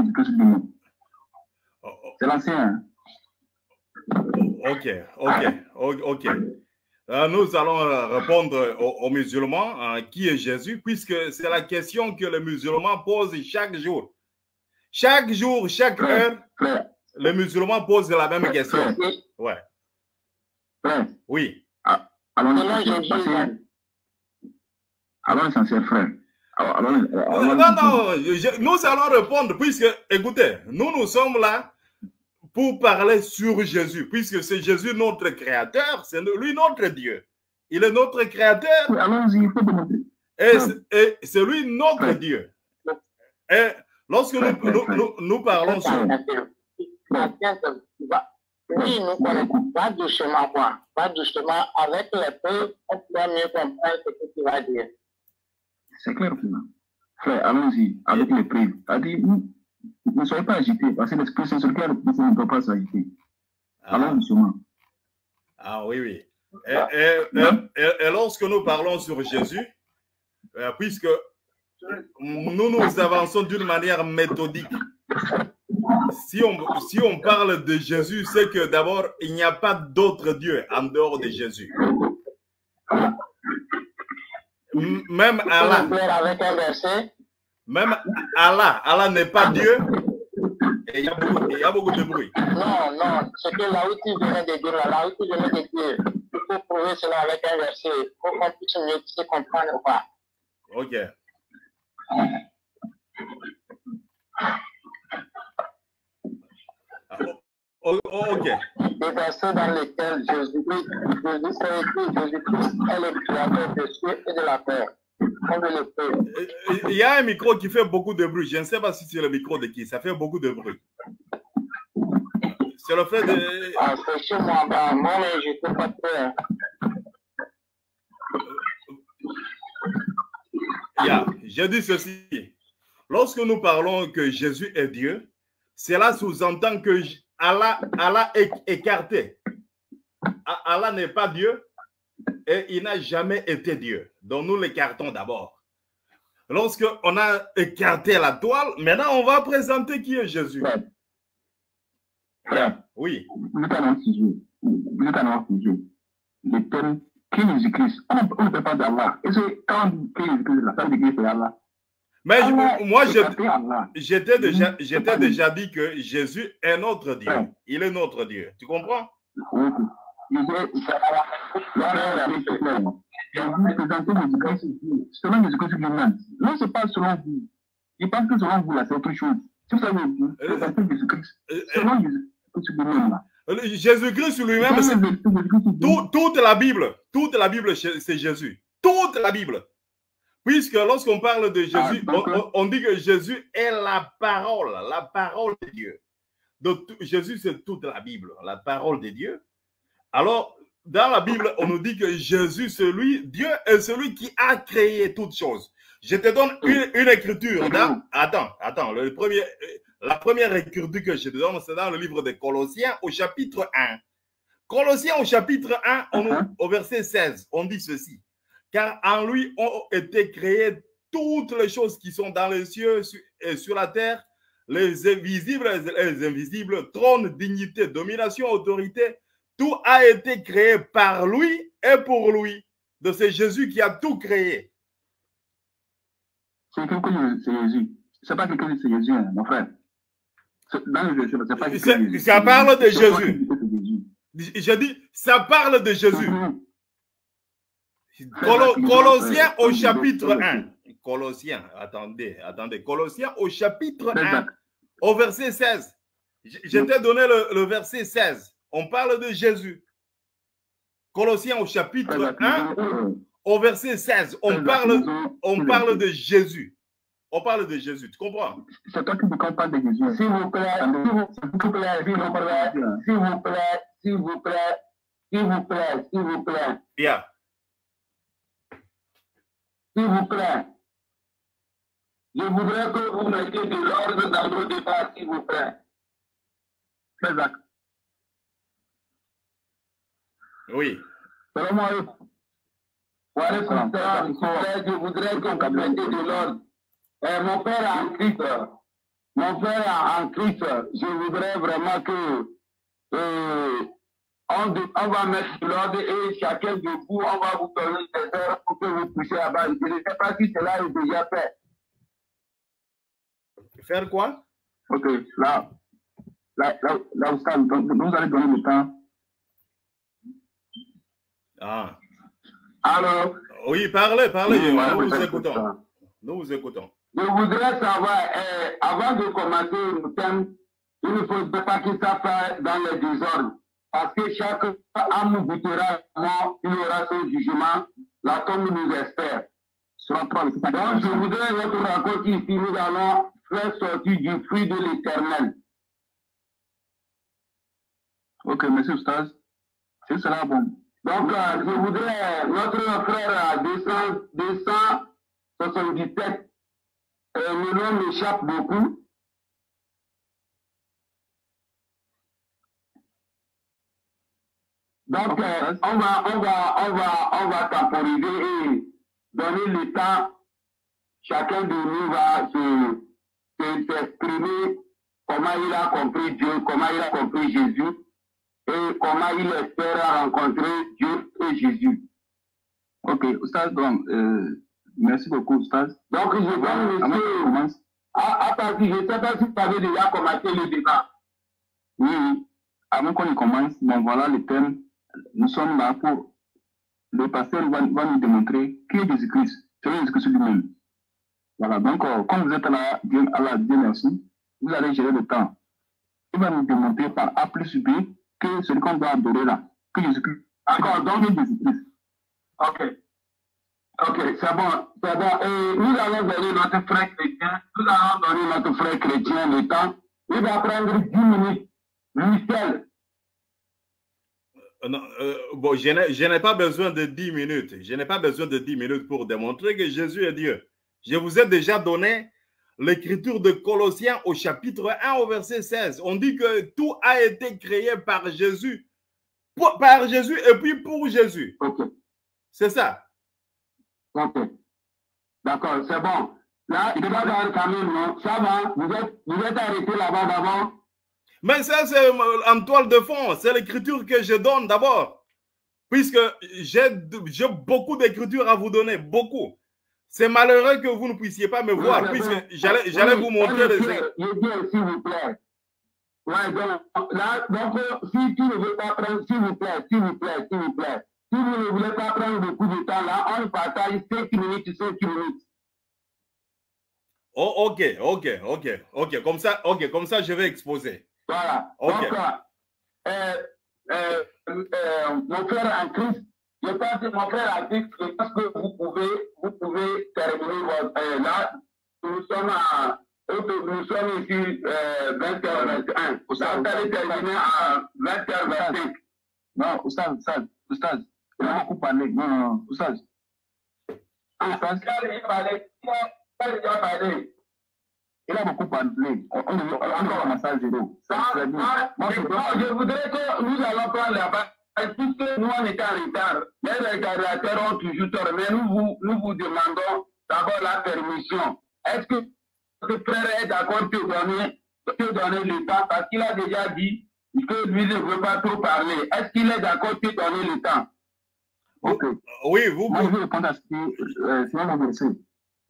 Jésus-Christ lui-même. C'est l'ancien. Ok, ok, ok. ok. Euh, nous allons euh, répondre aux, aux musulmans hein, qui est Jésus, puisque c'est la question que les musulmans posent chaque jour. Chaque jour, chaque Frère, heure, frère, les musulmans posent la même question. frère, Ouais, frère. oui. Allons hein. que- Allons l'essentiel, frère. Non, non, je- nous allons répondre, puisque, écoutez, nous, nous sommes là pour parler sur Jésus, puisque c'est Jésus notre créateur, c'est lui notre Dieu. Il est notre créateur Oui, Allons-y, il faut démontrer. et, c'est- lui notre Ouais. Dieu. Et lorsque nous, ouais, nous, ouais. nous- nous parlons sur... Oui, nous connaissons pas doucement quoi. Pas doucement. Avec les peu, on pourra mieux comprendre ce que tu vas dire. C'est clair moi. Frère, allons-y, avec les prix. C'est-à-dire, ne- ne soyez pas agités, parce que l'Esprit Saint sur lequel vous ne doit pas s'agiter. Allons Ah, doucement. ah, oui, oui. Et, et- et- et- et lorsque nous parlons sur Jésus, euh, puisque nous nous avançons d'une manière méthodique, si on, si on parle de Jésus, c'est que d'abord, il n'y a pas d'autre Dieu en dehors de Jésus. Même Allah, me plaire avec un verset même Allah, Allah n'est pas Dieu. Et il y a beaucoup, il y a beaucoup de bruit. Non, non. Ce que là où tu venais de dire, là, là où tu venais de dire, il faut prouver cela avec un verset pour qu'on puisse mieux se comprendre ou pas. Ok. Ah, oh, oh, ok. Des versets dans lesquels Jésus, Jésus Jésus-Christ est le créateur des cieux et de la terre. Euh, Il y a un micro qui fait beaucoup de bruit. Je ne sais pas si c'est le micro de qui. Ça fait beaucoup de bruit. C'est le fait de. Ah, c'est chez moi, bah, moi, mais je ne sais pas très. Yeah. Je dis ceci. Lorsque nous parlons que Jésus est Dieu, cela sous-entend que Allah, Allah est écarté. Allah n'est pas Dieu et il n'a jamais été Dieu. Donc nous l'écartons d'abord. Lorsque on a écarté la toile, maintenant on va présenter qui est Jésus. Frère, frère, Oui. vous êtes un. Vous êtes un. Le thème, qui est Jésus-Christ On ne peut pas d'Allah. Et c'est quand Jésus-Christ, la femme de Christ, c'est Allah. Mais Allah, moi, c'est je, Allah. J'étais déjà, Mhm. j'étais déjà dit que Jésus est notre Dieu. Il est notre Dieu. Tu comprends? C'est c'est selon Jésus-Christ lui-même. Non, c'est pas selon vous. Je pense que selon vous, là, c'est autre chose. Vous présentez Jésus-Christ Euh, selon Jésus-Christ lui-même, là. euh, Jésus-Christ lui-même, c'est toute la Bible. Toute la Bible, c'est Jésus. Toute la Bible. Puisque lorsqu'on parle de Jésus, Ah, on, d'accord. on- dit que Jésus est la parole, la parole de Dieu. Donc Jésus, c'est toute la Bible, la parole de Dieu. Alors, dans la Bible, on nous dit que Jésus, c'est lui, Dieu est celui qui a créé toutes choses. Je te donne une, une écriture. Dans, attends, attends. Le premier, la première écriture que je te donne, c'est dans le livre de Colossiens au chapitre 1. Colossiens au chapitre 1, on nous- Mhm. au verset 16, on dit ceci. Car en lui ont été créées toutes les choses qui sont dans les cieux et sur la terre, les invisibles et les invisibles, trône, dignité, domination, autorité, tout a été créé par lui et pour lui. Donc c'est Jésus qui a tout créé. C'est chose, c'est Jésus. C'est pas chose, c'est Jésus, hein, mon frère. C'est- Dans le verset, c'est pas chose, c'est Jésus. ça parle de Jésus. Je dis, ça parle de Jésus. Colo- Colossiens au chapitre frère. 1. Colossiens, attendez, attendez. Colossiens au chapitre Frère 1, Jacques, au verset 16. Je, je t'ai donné le, le verset 16. On parle de Jésus. Colossiens au chapitre frère Jacques, 1, nous avons- au verset 16. On parle, on parle de Jésus. On parle de Jésus, tu comprends? C'est toi qui me parles de Jésus. S'il vous plaît, s'il vous plaît, s'il vous plaît, s'il vous plaît, s'il vous plaît, s'il vous plaît, s'il vous plaît, Yeah. S'il vous plaît. Je voudrais que vous mettiez de l'ordre dans vos débats, s'il vous plaît. Oui. je voudrais que vous mettiez de l'ordre. Euh, mon père en Christ, mon frère en Christ, je voudrais vraiment que euh, on, on, va mettre l'ordre et chacun de vous, on va vous donner des heures pour que vous puissiez là-bas. Je ne sais pas si cela est déjà fait. Faire quoi? Ok, là, là, là, là vous allez donner le temps. Ah. Alors? Oui, parlez, parlez, Oui, nous vous écoutons. ça. Nous vous écoutons. Je voudrais savoir, euh, avant de commencer le thème, il ne faudrait pas que ça dans les désordres. Parce que chaque âme goûtera mort, il aura son jugement, la tombe nous espère. Donc, je voudrais votre raconte ici, nous allons faire sortir du fruit de l'éternel. Ok, monsieur Stas. C'est cela, bon. Donc, euh, je voudrais, notre frère à 200, 277, euh, le nom m'échappe beaucoup. Donc, euh, on va, on va, on va, on va temporiser et donner le temps. Chacun de nous va se, se- s'exprimer comment il a compris Dieu, comment il a compris Jésus et comment il espère rencontrer Dieu et Jésus. Ok, Oustaz, donc, euh, merci beaucoup, Oustaz. Donc, je donne monsieur, à, à partir, je ne sais pas si vous avez déjà commencé le débat. Oui, oui. Avant qu'on y commence, bon, voilà le thème. Nous sommes là pour. Le pasteur va, va nous démontrer qui est Jésus-Christ. C'est Jésus-Christ lui-même. Voilà, donc, euh, comme vous êtes là, Dieu, Allah, Dieu merci, vous allez gérer le temps. Il va nous démontrer par A plus B que celui qu'on doit adorer là, que Jésus-Christ. D'accord, donc Jésus-Christ. Ok. Ok, c'est bon, c'est bon. Et nous allons donner notre frère chrétien, nous allons donner notre frère chrétien le temps. Il va prendre 10 minutes. Euh, non, euh, bon, je n'ai pas besoin de 10 minutes. Je n'ai pas besoin de 10 minutes pour démontrer que Jésus est Dieu. Je vous ai déjà donné l'écriture de Colossiens au chapitre 1 au verset 16. On dit que tout a été créé par Jésus, pour- par Jésus et puis pour Jésus. C'est ça. ok. D'accord, c'est bon. Là, il va dans le camion, non? Ça va? Vous êtes, vous êtes arrêté là-bas d'abord? Mais ça, c'est euh, en toile de fond. C'est l'écriture que je donne d'abord. Puisque j'ai beaucoup d'écriture à vous donner. Beaucoup. C'est malheureux que vous ne puissiez pas me voir, puisque j'allais Oui, vous montrer les. S'il vous plaît. Ouais, donc, là, donc, euh, si tu ne veux pas prendre, s'il vous plaît, s'il vous plaît, s'il vous plaît, si vous ne voulez pas prendre beaucoup de temps, là, on partage 5 minutes, 5 minutes. Oh, ok, ok, ok, ok. Comme ça, ok, comme ça, je vais exposer. Voilà. Donc, euh, euh, euh, mon frère en Christ, je pense que mon frère en Christ, je pense que vous pouvez, vous pouvez terminer votre, euh, là. Nous sommes à, nous sommes ici euh, 20h21. Vous allez terminer à 20h25. Non, Oustaz, Oustaz, Oustaz, il a beaucoup parlé. Non, non, non, Oustaz. Oustaz, il a parlé. Il a parlé. Il a beaucoup parlé. On, on, a commencé à zéro. Ça, c'est bien. Moi, je, je voudrais que nous allons prendre la base. Puisque nous, on est en retard. Les régulateurs ont toujours tort. Mais nous vous, nous vous demandons d'abord la permission. Est-ce que votre frère est d'accord de donner, de donner le temps? Parce qu'il a déjà dit que lui ne veut pas trop parler. Est-ce qu'il est d'accord de donner le temps? Ok. Oui, vous Moi, je vais répondre à ce que euh,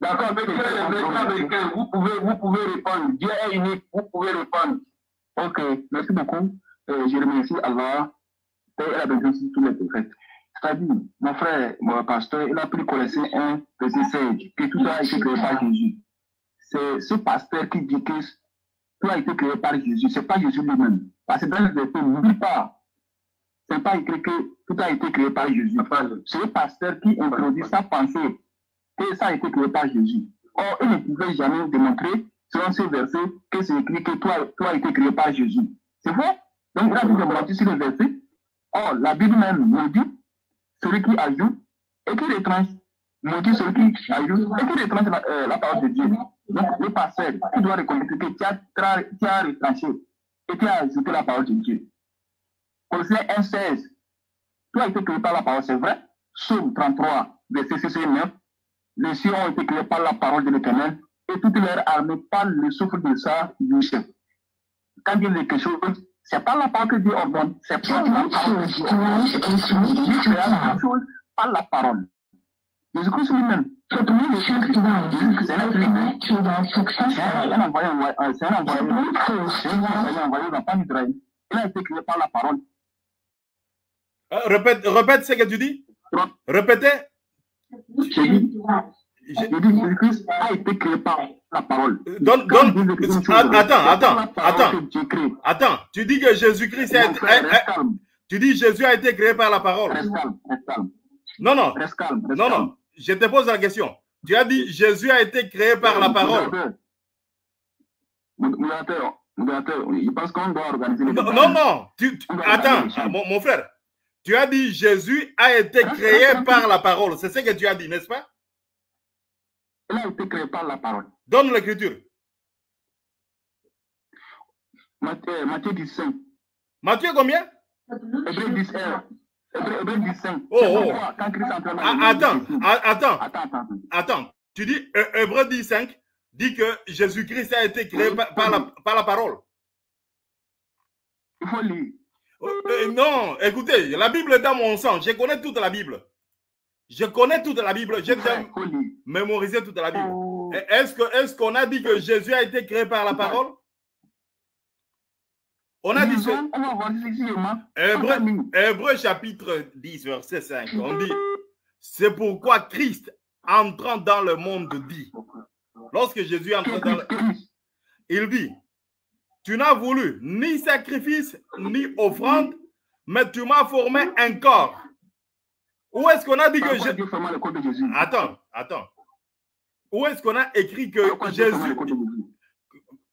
D'accord, mais frère américain, vous pouvez, vous pouvez répondre. Dieu est unique, vous pouvez répondre. Ok, merci beaucoup. Euh, je remercie Allah et la bénédiction de tous les prophètes. C'est-à-dire, mon frère, mon pasteur, il a pris Colossiens 1, verset 16, que tout a été créé par Jésus. C'est ce pasteur qui dit que tout a été créé par Jésus. Ce n'est pas Jésus lui-même. Parce que dans le verset, n'oublie pas, ce n'est pas écrit que tout a été créé par Jésus. C'est le pasteur qui introduit sa pensée que ça a été créé par Jésus. Or, il ne pouvait jamais démontrer, selon ce verset, que c'est écrit que toi, toi a été créé par Jésus. C'est vrai? Donc, il a dit de mentir sur le verset. Or, la Bible même nous dit, celui qui ajoute et qui retranche, nous dit celui qui ajoute et qui retranche la, euh, la parole de Dieu. Donc, le pasteur, tu dois reconnaître que tu as, tu as retranché et tu as ajouté la parole de Dieu. Colossiens 1, 16. Tout a été créé par la parole, c'est vrai? Psaume 33, verset 6 et 9. Les cieux ont été créés par la parole de l'Éternel et toute leur armée par le souffle de ça du chef. Quand il dit quelque chose, c'est pas la parole que Dieu ordonne, c'est pas la parole que Dieu ordonne. Dieu créa quelque chose par la parole. Jésus-Christ lui-même. C'est un envoyé, c'est un envoyé, c'est un envoyé, d'enfant d'Israël. Il a été créé par la parole. Euh, répète, répète ce que tu dis. Répétez. J'ai dit, Jésus-Christ a été créé par la parole. Chose, Attends, attends, attends. Attends, tu dis que Jésus-Christ a, calme, tu dis Jésus a été créé par la parole. reste calme, reste calme, Non, non, reste calme. reste non, non. Je te pose la question. Tu as dit Jésus a été créé par la parole. Modérateur, modérateur, modérateur, il pense qu'on doit organiser les Non, non. Tu, tu- attends, mon frère. Tu as dit Jésus a été créé par la parole. C'est ce que tu as dit, n'est-ce pas? Il a été créé par la parole. Donne l'écriture. Matthieu, Matthieu 15, Matthieu combien? Hébreu 10, euh, Hébreu Hébreux 15. Oh, oh. Quand Christ entre dans Ah, le Attends, ah, attends, Attends. Tu dis Hébreu 10, 5 dit que Jésus-Christ a été créé par, par la, par la parole. Il faut lire. Euh, euh, non, écoutez, la Bible est dans mon sang. Je connais toute la Bible. Je connais toute la Bible. J'ai déjà mémorisé toute la Bible. Oh. Est-ce qu'on a dit que Jésus a été créé par la parole? On a dit. Hébreu. Hébreu chapitre 10, verset 5. On dit C'est pourquoi Christ, entrant dans le monde, dit Lorsque Jésus entre dans le. Il dit Tu n'as voulu ni sacrifice, ni offrande, mais tu m'as formé un corps. Où est-ce qu'on a dit que Jésus? Attends, attends. Où est-ce qu'on a écrit que Jésus.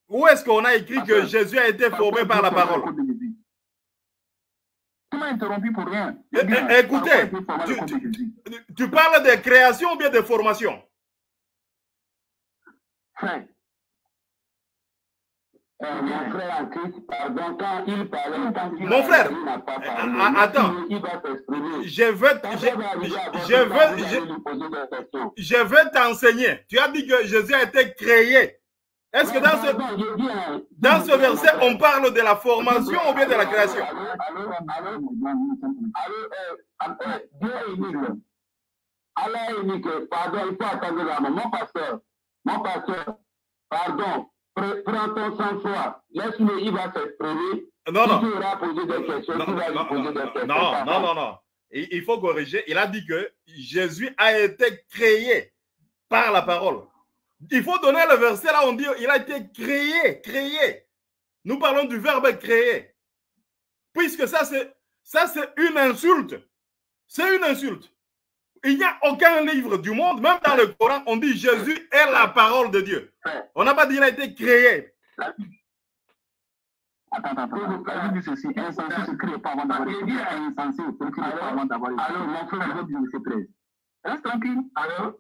Où est-ce qu'on a écrit que Jésus a été formé par la parole? Tu m'as interrompu pour rien. Eh, eh, écoutez, tu- Tu parles de création ou bien de formation? Frère, mon frère en Christ, pardon, quand il parlait, quand il Mon frère, n'a pas euh, parlé, euh, attends. il va s'exprimer. Je veux, Quand je, je veux, je, je veux t'enseigner. Tu as dit que Jésus a été créé. Est-ce que dans ce, hein, dans ce verset, on parle de la formation ou bien de la création? euh, euh, Dieu est unique. Allah est unique. Pardon, il faut attendre là. Mon pasteur, mon pasteur, pardon, prends ton sang-froid. Laisse-le, il va s'exprimer. Non, non. des questions, Non, non, poser non, des questions. non, non, non, non. Il, il faut corriger. Il a dit que Jésus a été créé par la parole. Il faut donner le verset là, on dit il a été créé, créé. Nous parlons du verbe créer. Puisque ça, c'est ça, c'est une insulte. C'est une insulte. Il n'y a aucun livre du monde, même dans le Coran, on dit Jésus est la parole de Dieu. On n'a pas dit qu'il a été créé. Attends, attends, attends. La Bible dit ceci. Insensé se crée pas avant d'avoir été. Insensé se crée pas avant d'avoir été. Alors, mon frère, je dis verset 13. Reste tranquille. Alors,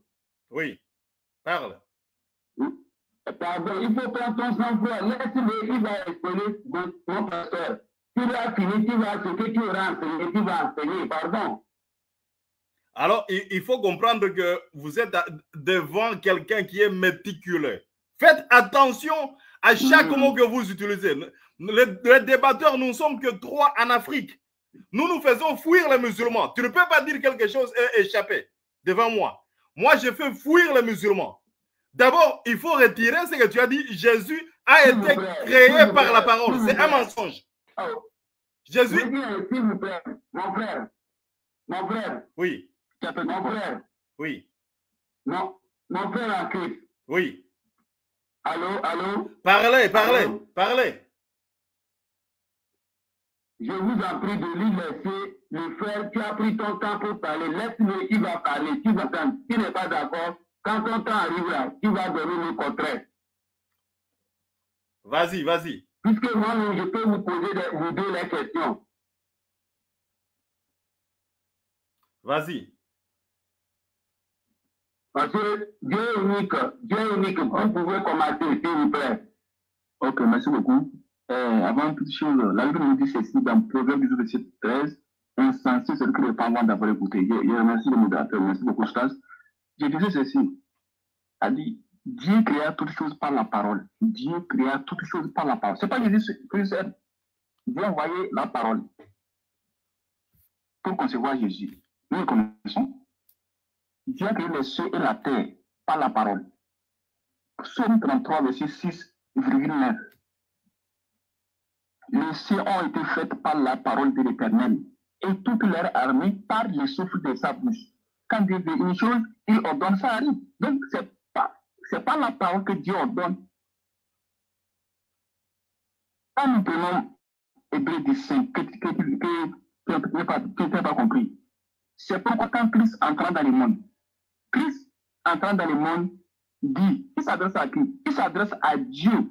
Oui. Parle. Pardon, il faut prendre ton sang-froid. Laisse-le, il va exprimer mon, mon pasteur. Tu vas finir, tu vas ce que tu auras enseigné, tu vas enseigner. Pardon. Alors, il, faut comprendre que vous êtes devant quelqu'un qui est méticuleux. Faites attention à chaque Mhm. mot que vous utilisez. Les, les débatteurs, nous ne sommes que trois en Afrique. Nous nous faisons fuir les musulmans. Tu ne peux pas dire quelque chose et échapper devant moi. Moi, je fais fuir les musulmans. D'abord, il faut retirer ce que tu as dit. Jésus a été créé par la parole. C'est un mensonge. Jésus, je dis, s'il vous plaît, mon frère, mon frère, oui, tu appelles mon frère, oui, mon, mon frère en Christ. oui. Allô, allô, Parlez, parlez, Allô? parlez. je vous en prie de lui laisser le faire. Tu as pris ton temps pour parler. Laisse-le, il va parler. Tu vas entendre. Tu n'es pas d'accord. Quand ton temps arrivera, tu vas donner le contraire. Vas-y, vas-y. Puisque moi, je peux vous poser des, vous deux les questions. Vas-y. Parce que Dieu est unique. Dieu est unique. Vous pouvez commencer, s'il vous plaît. Ok, merci beaucoup. Euh, avant toute chose, la Bible nous dit ceci dans Proverbe 18, verset 13. Insensé, c'est que pas avant d'avoir écouté. Je, je remercie le modérateur, merci beaucoup, Stas. Je disais ceci. A dit, Dieu créa toutes choses par la parole. Dieu créa toutes choses par la parole. C'est pas Jésus Christ. Dieu a la parole pour concevoir Jésus. Nous le connaissons. Dieu a créé les cieux et la terre par la parole. Psaume 33, verset 6,9. Les cieux ont été faits par la parole de l'Éternel et toute leur armée par le souffle de sa bouche. Quand Dieu veut une chose, il ordonne, ça arrive. Donc, c'est pas, c'est pas la parole que Dieu ordonne. Quand nous prenons Hébreu 15, que, que, que, que, tu n'as pas, pas compris, c'est pourquoi quand Christ entra dans le monde, Christ entrant dans le monde dit, il s'adresse à qui? Il s'adresse à Dieu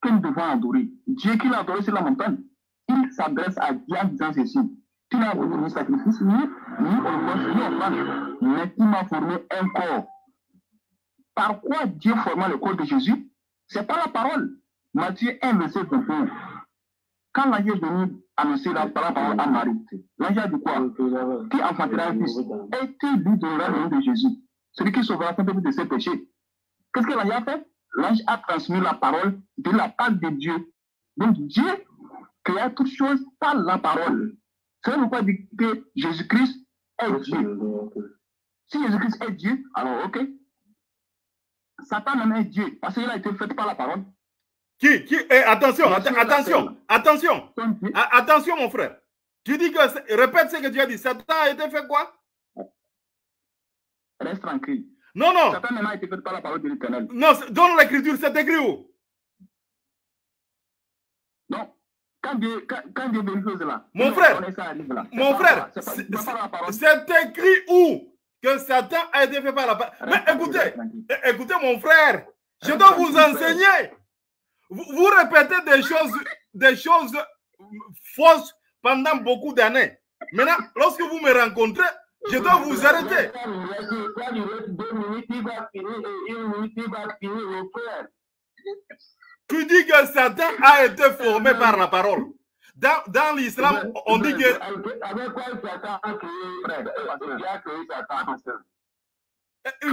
que nous devons adorer. Dieu qui l'a adoré sur la montagne. Il s'adresse à Dieu en disant ceci. Tu n'as voulu ni sacrifice, ni, ni offrande, mais tu m'as formé un corps. Par quoi Dieu forma le corps de Jésus? C'est par la parole. Matthieu 1, verset 21. Quand l'ange est venu annoncer la parole à Marie, l'ange a dit quoi Qui enfantera un fils Et tu lui donneras le nom de Jésus, celui qui sauvera son peuple de ses péchés. Qu'est-ce que l'ange a fait? L'ange a transmis la parole de la part de Dieu. Donc Dieu créa toutes choses par la parole. C'est pourquoi dit que Jésus-Christ est Dieu. Si Jésus-Christ est Dieu, alors ok. Satan même est Dieu, parce qu'il a été fait par la parole. Qui, qui, eh, attention, att attention, attention, attention, mon frère. Tu dis que, répète ce que tu as dit, Satan a été fait quoi? Reste tranquille. Non, non. Satan même a été fait par la parole de l'éternel. Non, dans l'écriture, c'est écrit où? Non. Quand Dieu, quand, quand Dieu veut chose là, mon frère, mon frère, c'est écrit où que Satan a été fait par la parole. Mais écoutez, écoutez, mon frère, je dois vous enseigner. Vous, répétez des choses, des choses fausses pendant beaucoup d'années. Maintenant, lorsque vous me rencontrez, je dois vous arrêter. Tu dis que Satan a été formé par la parole. Dans, l'islam, on dit que.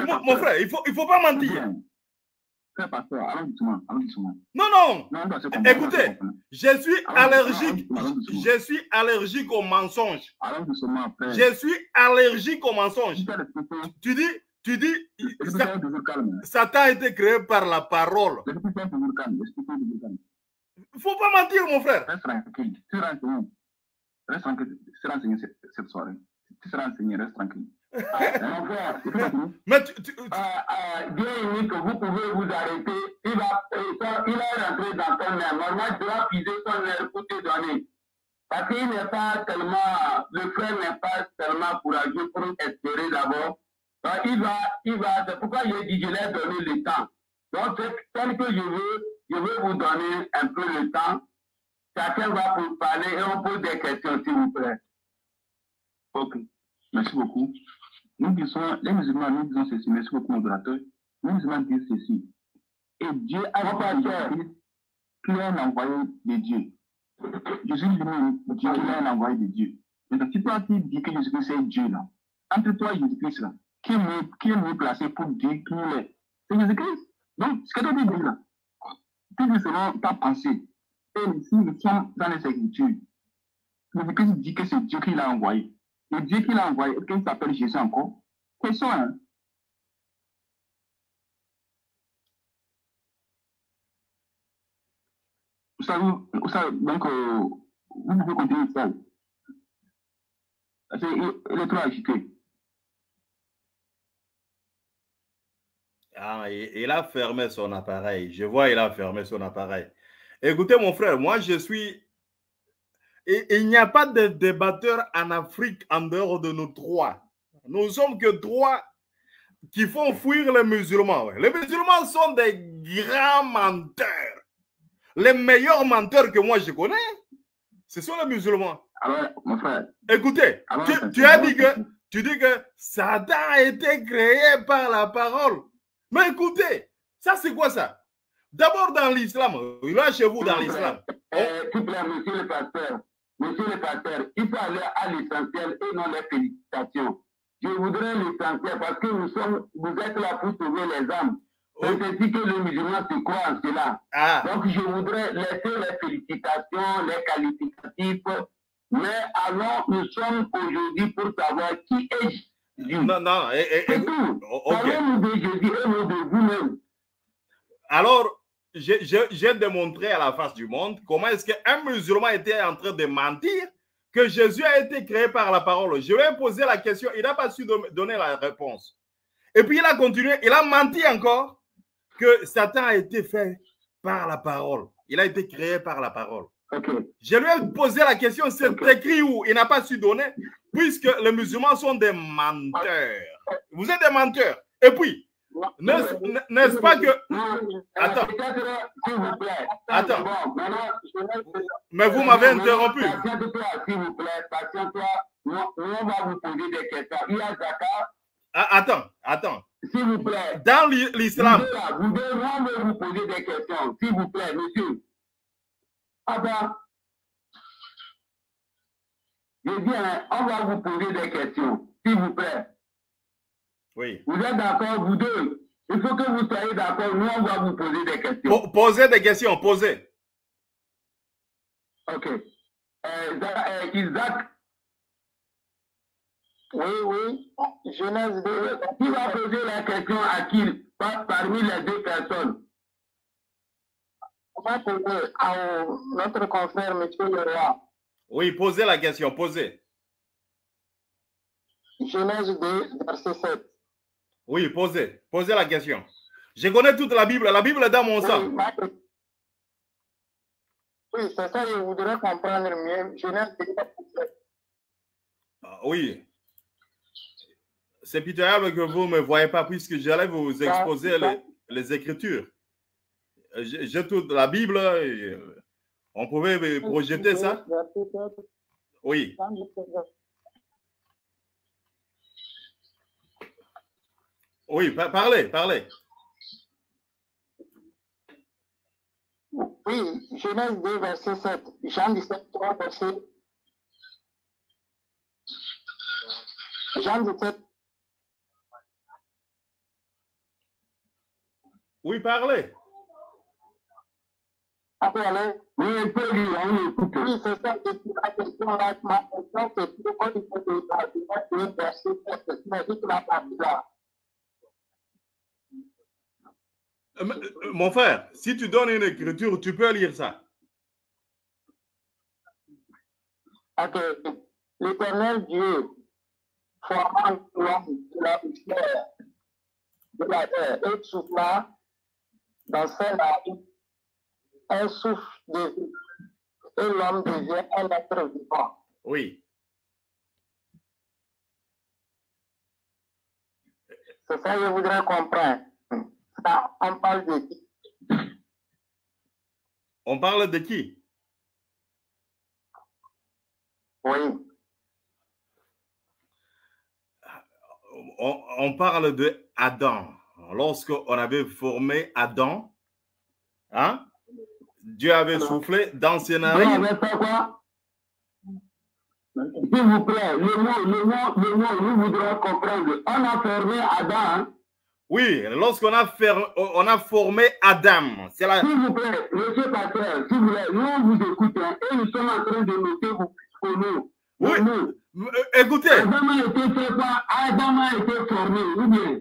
Mon, mon frère, il ne faut, il faut pas mentir. Non, non. Écoutez, je suis allergique. Je suis allergique aux mensonges. Je suis allergique aux mensonges. Tu dis, tu dis, Satan a été créé par la parole. Il ne faut pas mentir, mon frère. Reste tranquille. Tu seras renseigné. Reste tranquille. Tu seras renseigné cette soirée. Tu seras renseigné. Reste tranquille. Mon frère, Mais tu, tu, tu- euh, euh, Dieu dit que vous pouvez vous arrêter. Il, va, euh, il est rentré dans ton air. Normalement, tu dois puiser ton air pour te donner. Parce qu'il n'est pas tellement, le frère n'est pas tellement courageux pour espérer d'abord. Donc, il va, il va, c'est pourquoi il dit, je l'ai donné le temps. Donc, tel que je veux, je veux vous donner un peu le temps. Chacun va vous parler et on pose des questions, s'il vous plaît. Ok. Merci beaucoup. Nous disons, les musulmans, nous disons ceci. Merci beaucoup, modérateur. Les musulmans disent ceci. Et Dieu a dit qu'il est un envoyé de Dieu. Jésus lui-même dit qu'il est un envoyé de Dieu. Maintenant, si toi tu dis que Jésus-Christ est Dieu, là, entre toi et Jésus-Christ, là, qui est mieux, qui est mieux placé pour dire qu'il est? C'est Jésus-Christ. Donc, ce que toi tu dis là, tu dis selon ta pensée. Et si nous sommes dans les Écritures, Jésus-Christ dit que c'est Dieu qui l'a envoyé. Le Dieu qui l'a envoyé, est-ce s'appelle Jésus encore Question, hein Vous savez, vous savez donc, euh, vous pouvez continuer ça. Parce qu'il il est trop agité. Ah, il a fermé son appareil. Je vois, il a fermé son appareil. Écoutez, mon frère, moi, je suis. Et- Il n'y a pas de débatteur en Afrique en dehors de nous trois. Nous sommes que trois qui font fuir les musulmans. ouais. Les musulmans sont des grands menteurs. Les meilleurs menteurs que moi je connais, ce sont les musulmans. Alors, mon frère, Écoutez, alors, tu, as dit que tu dis que Satan a été créé par la parole. Mais écoutez, ça c'est quoi ça? D'abord dans l'islam, là chez vous dans l'islam. Euh, vous le pasteur, monsieur le pasteur, il faut aller à l'essentiel et non les félicitations. Je voudrais l'essentiel parce que nous sommes, vous êtes là pour sauver les âmes. C'est ainsi que le musulman se croit en cela. Ah, Donc, je voudrais laisser les félicitations, les qualificatifs, mais alors, nous sommes aujourd'hui pour savoir qui est Jésus. non, non, eh, C'est eh, tout. o- ok. Parlez-nous de Jésus et nous de vous-même. Alors, j'ai- démontré à la face du monde comment est-ce qu'un musulman était en train de mentir que Jésus a été créé par la parole. Je lui ai posé la question, il n'a pas su don- donner la réponse. Et puis il a continué, il a menti encore que Satan a été fait par la parole. Il a été créé par la parole. Je lui ai posé la question, c'est écrit où? Il n'a pas su donner, puisque les musulmans sont des menteurs. Vous êtes des menteurs. Et puis, n'est-ce pas que... Attends. vous plaît. Attends. Vais- Mais vous m'avez interrompu. Patiente-toi, s'il vous plaît, patiente-toi. Nous, nous, on va vous poser des questions. Il y a Zaka, Ah, attends, attends. s'il vous plaît. Dans l'i- l'islam, Vous veut vous poser des questions, s'il vous plaît, monsieur. Ah ben, je dis, hein, on va vous poser des questions, s'il vous plaît. Oui. Vous êtes d'accord, vous deux? Il faut que vous soyez d'accord, nous, on va vous poser des questions. Po- posez des questions, posez. Ok. Euh, euh, Isaac? Oui, oui. Genèse 2. Qui va poser la question à qui par- parmi les deux personnes? On va poser à notre confrère, M. Leroy. Oui, posez la question, posez. Genèse 2, verset 7. Oui, posez. Posez la question. Je connais toute la Bible. La Bible est dans mon sang. oui, c'est ça, je voudrais comprendre mieux. Genèse 2, verset 7. Ah, Oui. C'est pitoyable que vous ne me voyez pas puisque j'allais vous exposer les, les Écritures. J'ai toute la Bible. et, On pouvait projeter ça? Verset 7. Oui. Oui, pa- parlez, parlez. Oui, Genèse 2, verset 7. Jean 17, 3, verset. Jean 17. Oui, parlez. Après, allez. Oui, un peu, oui, on écoute. Oui, c'est ça. La question là, ma question, c'est pourquoi il faut que 2, verset 7. Mais toute la partie là. Euh, m- euh, Mon frère, si tu donnes une écriture, tu peux lire ça. Ok. L'éternel Dieu, formant l'homme de la poussière de la terre, et souffla dans ses narines un souffle de vie, et l'homme devient un être vivant. Oui. C'est ça que je voudrais comprendre. Ça, on parle de qui? On parle de qui? Oui. on, on parle de Adam. Lorsqu'on avait formé Adam, hein, Dieu avait soufflé dans ses narines. Avez fait quoi? S'il vous plaît, le mot, le mot, le mot, nous voudrons comprendre. On a fermé Adam. Oui, lorsqu'on a, fer- on a formé Adam, c'est la, S'il vous plaît, monsieur Pasteur, s'il vous plaît, nous on vous écoute hein, et nous sommes en train de noter vos. Vos Oui. mots. Euh, Écoutez, Adam a été fait Adam a été formé, ou bien?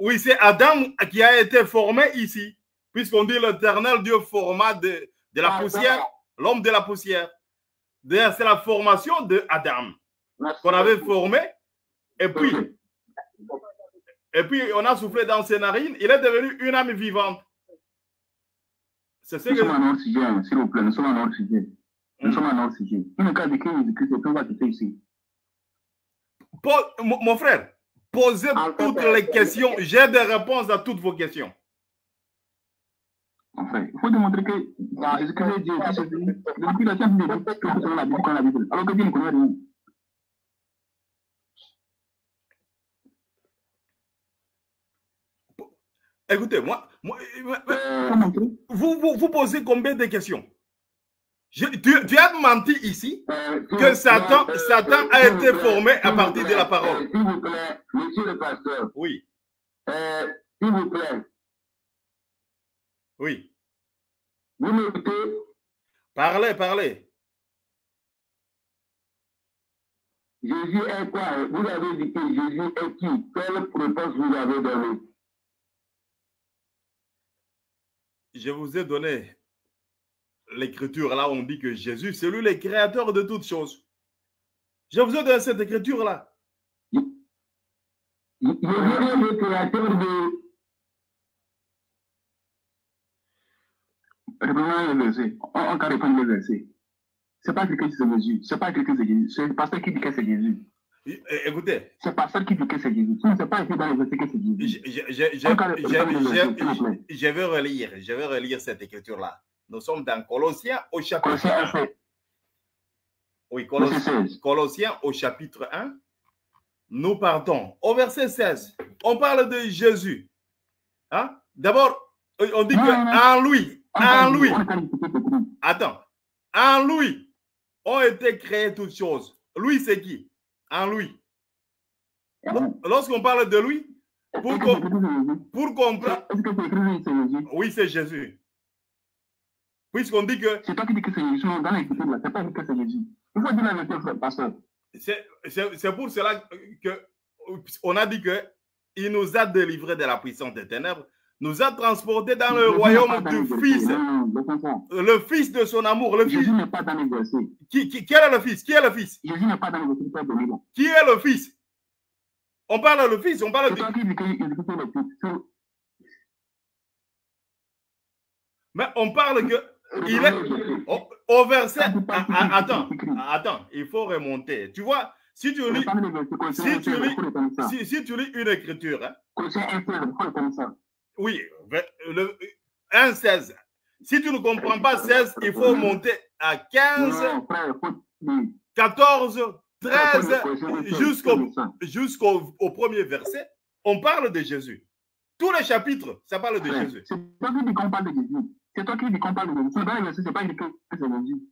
Oui, c'est Adam qui a été formé ici, puisqu'on dit l'éternel Dieu forma de, de la poussière, l'homme de la poussière. D'ailleurs, C'est la formation de Adam qu'on avait formé, et puis, et puis on a soufflé dans ses narines, il est devenu une âme vivante. C'est ce Nous que. sommes en hors sujet, s'il vous plaît, nous sommes en hors sujet. Nous sommes en hors sujet. Il ne cas d'écrire Jésus-Christ, c'est tout va quitter ici. Po- mon frère, posez En fait, toutes euh, les questions. J'ai des réponses à toutes vos questions. Il faut démontrer que. Depuis la Bible, la Bible. Alors Dieu ne connaît rien. Écoutez, moi, moi, Euh, vous, vous, vous posez combien de questions? Je- tu, tu as menti ici euh, s'il que Satan, euh, Satan a été formé à partir de la parole. euh, S'il vous plaît, monsieur le pasteur, Oui, euh, s'il vous plaît, Oui. Vous m'écoutez? Parlez, parlez. Jésus est quoi? Vous avez dit que Jésus est qui? Quelle réponse vous avez donnée? Je vous ai donné l'écriture là, on dit que Jésus, c'est lui le créateur de toutes choses. Je vous ai donné cette écriture là. Jésus est le créateur de... Peut répondre le verset. C'est pas écrit que c'est Jésus. C'est pas écrit que c'est Jésus. C'est le pasteur qui dit que c'est Jésus. É- é- Écoutez, C'est le pasteur qui dit que c'est Jésus. Sinon, c'est pas écrit dans le verset que c'est je, Jésus. je- je- je- je- vais relire, je vais relire cette écriture là. Nous sommes dans Colossiens au chapitre Colossiens 1. 1, Oui, Colossiens, 16. Colossiens au chapitre 1. Nous partons au verset 16. On parle de Jésus. Hein? D'abord, on dit Non, que non, en lui, en lui, attends, en lui ont été créées toutes choses. Lui, c'est qui? En lui. Bon. Lorsqu'on parle de lui, Pour Jésus pour comprendre, oui, c'est Jésus. Puisqu'on dit que C'est toi qui dis que c'est Jésus. Dans l'écriture, c'est pas écrit que c'est Jésus. Il faut dire la vérité, pasteur. c'est pour cela que on a dit que il nous a délivrés de la puissance des ténèbres, nous a transportés dans le Jésus royaume du. Fils, non, le Fils de son amour, le Fils. Jésus pas. Qui, qui, quel est le Fils? Qui est le Fils? Jésus pas dans. Qui est le Fils? On parle le Fils, on parle de... Mais on parle que... Il est... Au, au verset... Ah, Ah, ah, attends, attends, il faut remonter. Tu vois, si tu lis, si tu 1, lis- si, si tu lis une écriture, hein, 1, oui, le 1,16. Si tu ne comprends pas 16, il faut monter à 15, Non, frère, il faut lire. 14, Frère, 13, faut lire Colossiens 1, il faut jusqu'au au premier verset. On parle de Jésus. Tous les chapitres, ça parle de Jésus. C'est toi qui dis qu'on parle de Jésus. C'est toi qui dis qu'on parle de Jésus. C'est pas que c'est Jésus.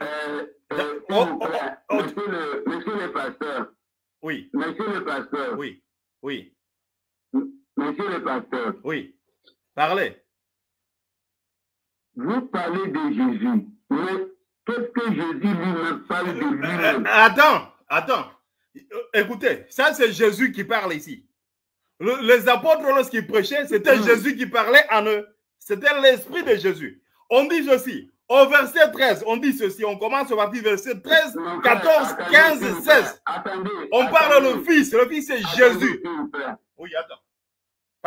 Euh, euh, Oh, oh, oh. monsieur, le, monsieur le pasteur, Oui, monsieur le pasteur, oui, oui, monsieur le pasteur, oui. Parlez. vous parlez de Jésus, mais qu'est-ce que Jésus lui-même parle de Euh, lui-même Attends, attends. Euh, Écoutez, ça c'est Jésus qui parle ici. Le- les apôtres, lorsqu'ils prêchaient, c'était Mm. Jésus qui parlait en eux. C'était l'esprit de Jésus. On dit ceci. Au verset 13, on dit ceci. On commence du verset 13, Mon frère, 14, attendez, 15, s'il vous plaît. 16. Attendez. On parle le Fils. Le Fils, c'est Jésus. Oui, attends.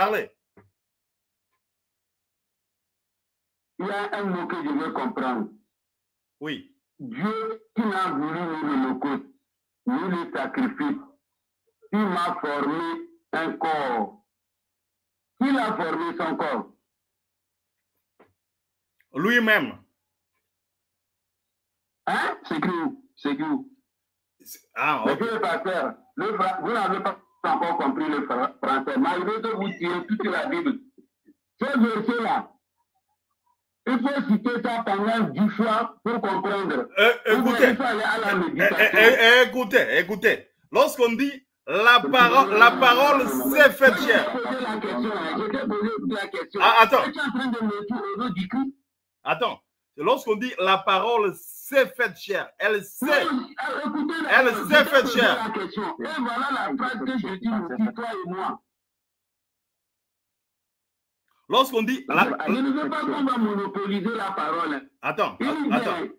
Parlez. Il y a un mot que je veux comprendre. Oui. Dieu qui m'a voulu ni l'holocauste, ni le sacrifice, qui m'a formé un corps. Qui a formé son corps Lui-même. Hein? C'est où C'est où Ah, ok. Monsieur le pasteur, le vous n'avez pas encore compris le fra- français. Malgré que vous tirez toute la Bible, ce verset-là, il faut citer ça pendant dix fois pour comprendre. Euh, écoutez. méditation. eh, eh, écoutez, écoutez. Lorsqu'on dit la parole, la parole s'est faite hein, posé la question. Ah, attends. Attends. Lorsqu'on dit la parole s'est faite chair, elle sait. Non, euh, Elle s'est je t'ai fait posé chair. la question. Et voilà la phrase que je dis aussi, toi et moi. Lorsqu'on dit la- Je ne veux pas qu'on va monopoliser la parole. Attends, Il attends. dit,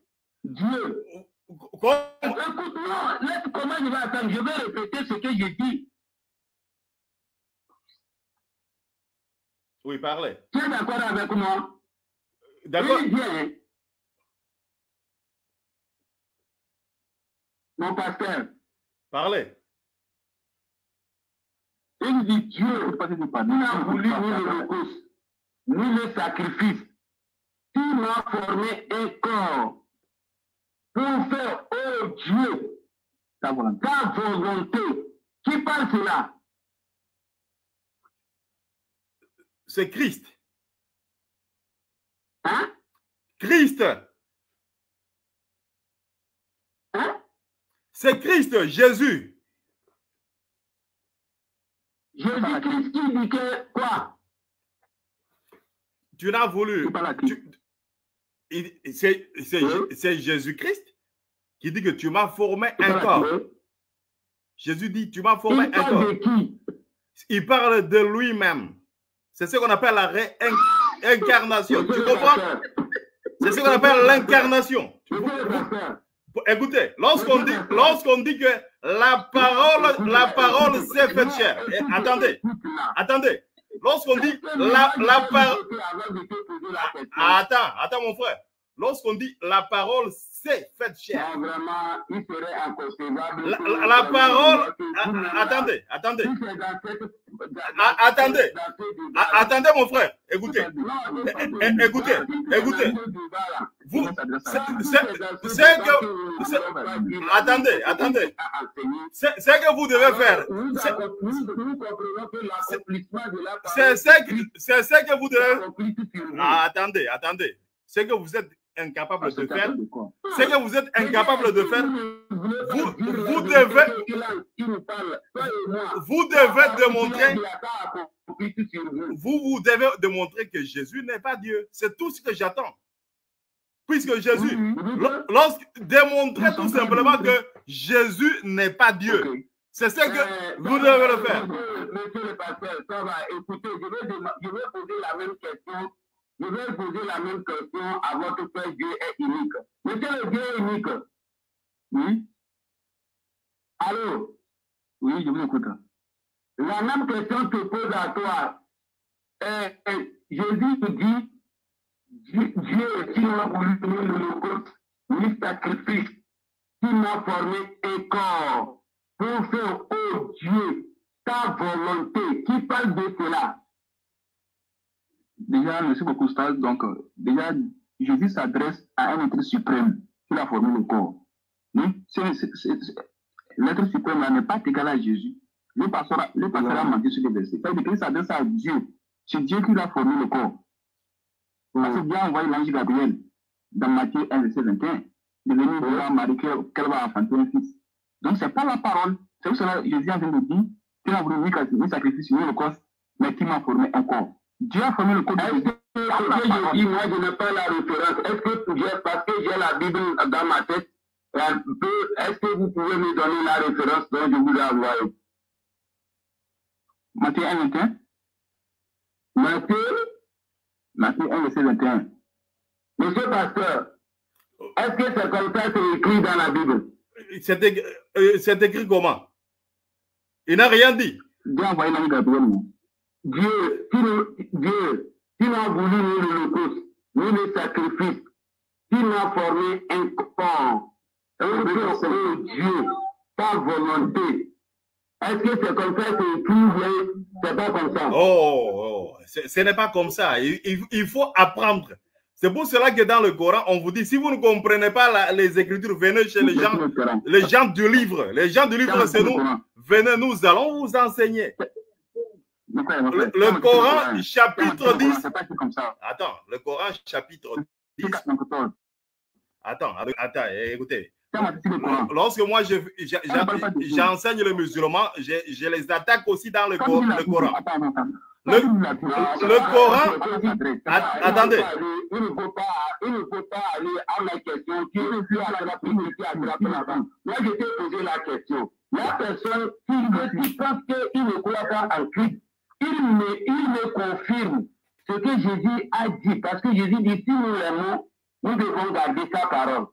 Dieu. Écoute-moi, laisse comment je vais attendre. Je vais répéter ce que je dis. Oui, parlez. Tu es d'accord avec moi? D'accord. Il dit, mon pasteur, Parlez. il dit Dieu qui n'a voulu ni l'holocauste, ni le sacrifice, qui m'a formé un corps pour faire, oh Dieu, Ta volonté. ta volonté. Qui parle cela? C'est Christ. Hein? Christ. Hein? C'est Christ, Jésus. Jésus-Christ qui dit que quoi? Tu n'as voulu. Il- C'est Oui. Jésus-Christ qui dit que tu m'as formé un corps. Oui. Jésus dit, tu m'as formé Il un corps. parle de qui? Il parle de lui-même. C'est ce qu'on appelle la réincarnation. Tu comprends? C'est ce qu'on appelle l'incarnation. Écoutez, lorsqu'on dit, lorsqu'on dit que la parole, la parole s'est faite chair. Eh, attendez, attendez. Lorsqu'on dit la, la parole. Attends, attends, mon frère. Lorsqu'on dit la parole s'est faite chair. Non, vraiment, il serait inconcevable. La, que- la- la parole. Ah, vous-même, attendez, attendez. c'est Ah, attendez. Ah, Attendez, mon frère. Écoutez. Eh, eh, écoutez, c'est écoutez. Vous, c'est- c'est- c'est c'est que- c'est- attendez, attendez. c'est c'est que vous devez faire. C'est- C'est ce que, c'est vous devez. Ah, attendez, attendez. Ce que vous êtes incapable de faire, ce que vous êtes incapable de faire, Vous, vous- devez- vous devez démontrer, vous. vous, devez démontrer que Jésus n'est pas Dieu. C'est tout ce que j'attends. Puisque Jésus, lo- lorsque, démontrer tout simplement pas que Jésus n'est pas Dieu. C'est ce que- Euh, vous devez le faire. Monsieur, monsieur le pasteur, ça va. Écoutez, je vais, dema- je vais poser la même question. Je vais poser la même question à votre Père Dieu est unique. Monsieur le Dieu est unique. Oui, Allô? oui, je vous écoute. La même question te pose à toi. Euh, euh, Jésus dit, Dieu, Dieu, s'il m'a voulu donner sacrifice, qui m'a formé un corps pour faire, oh Dieu, ta volonté. Qui parle de cela? Déjà, merci beaucoup, Stas. Donc, euh, déjà, Jésus s'adresse à un être suprême qui a formé le corps. L'être suprême n'est pas égal à Jésus. Le pasteur, le pasteur a menti sur le verset. Ça veut dire qu'il s'adresse à Dieu. C'est Dieu qui l'a formé le corps. Parce que Dieu a envoyé l'ange Gabriel dans Matthieu 1, verset 21, de venir dire à Marie que- qu'elle va enfanter un fils. Donc, c'est pas la parole. C'est pour cela que Jésus en train de dire qu'il n'a voulu ni sacrifice ni le corps, mais qu'il m'a formé un corps. Dieu a formé le corps de Est-ce Jésus. que ce que je dis, moi, je n'ai pas la référence. Est-ce que j'ai, parce que j'ai la Bible dans ma tête, est-ce que vous pouvez me donner la référence dont je vous ai envoyé? Matthieu 1, 21. Matthieu, Matthieu 1, verset 21. monsieur pasteur, est-ce que c'est comme ça que c'est écrit dans la Bible? c'est ég- euh, écrit comment? Il n'a rien dit. Dieu a envoyé l'ange Gabriel. Dieu, Dieu, qui n'a voulu ni l'holocauste, ni le sacrifice, qui n'a formé un corps, un corps, Dieu, ta volonté. Est-ce que c'est comme ça que c'est écrit, c'est pas comme ça? Oh, oh, ce n'est pas comme ça. Il, il- il faut apprendre. C'est pour cela que dans le Coran, on vous dit, si vous ne comprenez pas la- les Écritures, venez chez les gens, les gens du livre. Les gens du livre, c'est nous. Venez, nous allons vous enseigner. Le Coran, Le, le chapitre Sur le Coran, 10. C'est pas écrit comme ça. Attends, le Coran, chapitre 10. C'est 94. Attends, attends, écoutez. Le. Lorsque moi, je- j'enseigne les musulmans, je, je les attaque aussi dans le, Cor- le Coran. Le- le Coran- attendez. faut pas aller- Il ne faut pas, il ne faut pas aller à la question qui est la. Moi, je t'ai posé la question. La personne qui, qui pense qu'il ne croit pas en Christ, il me, confirme ce que Jésus a dit. Parce que Jésus dit, si nous l'aimons, nous devons garder sa parole.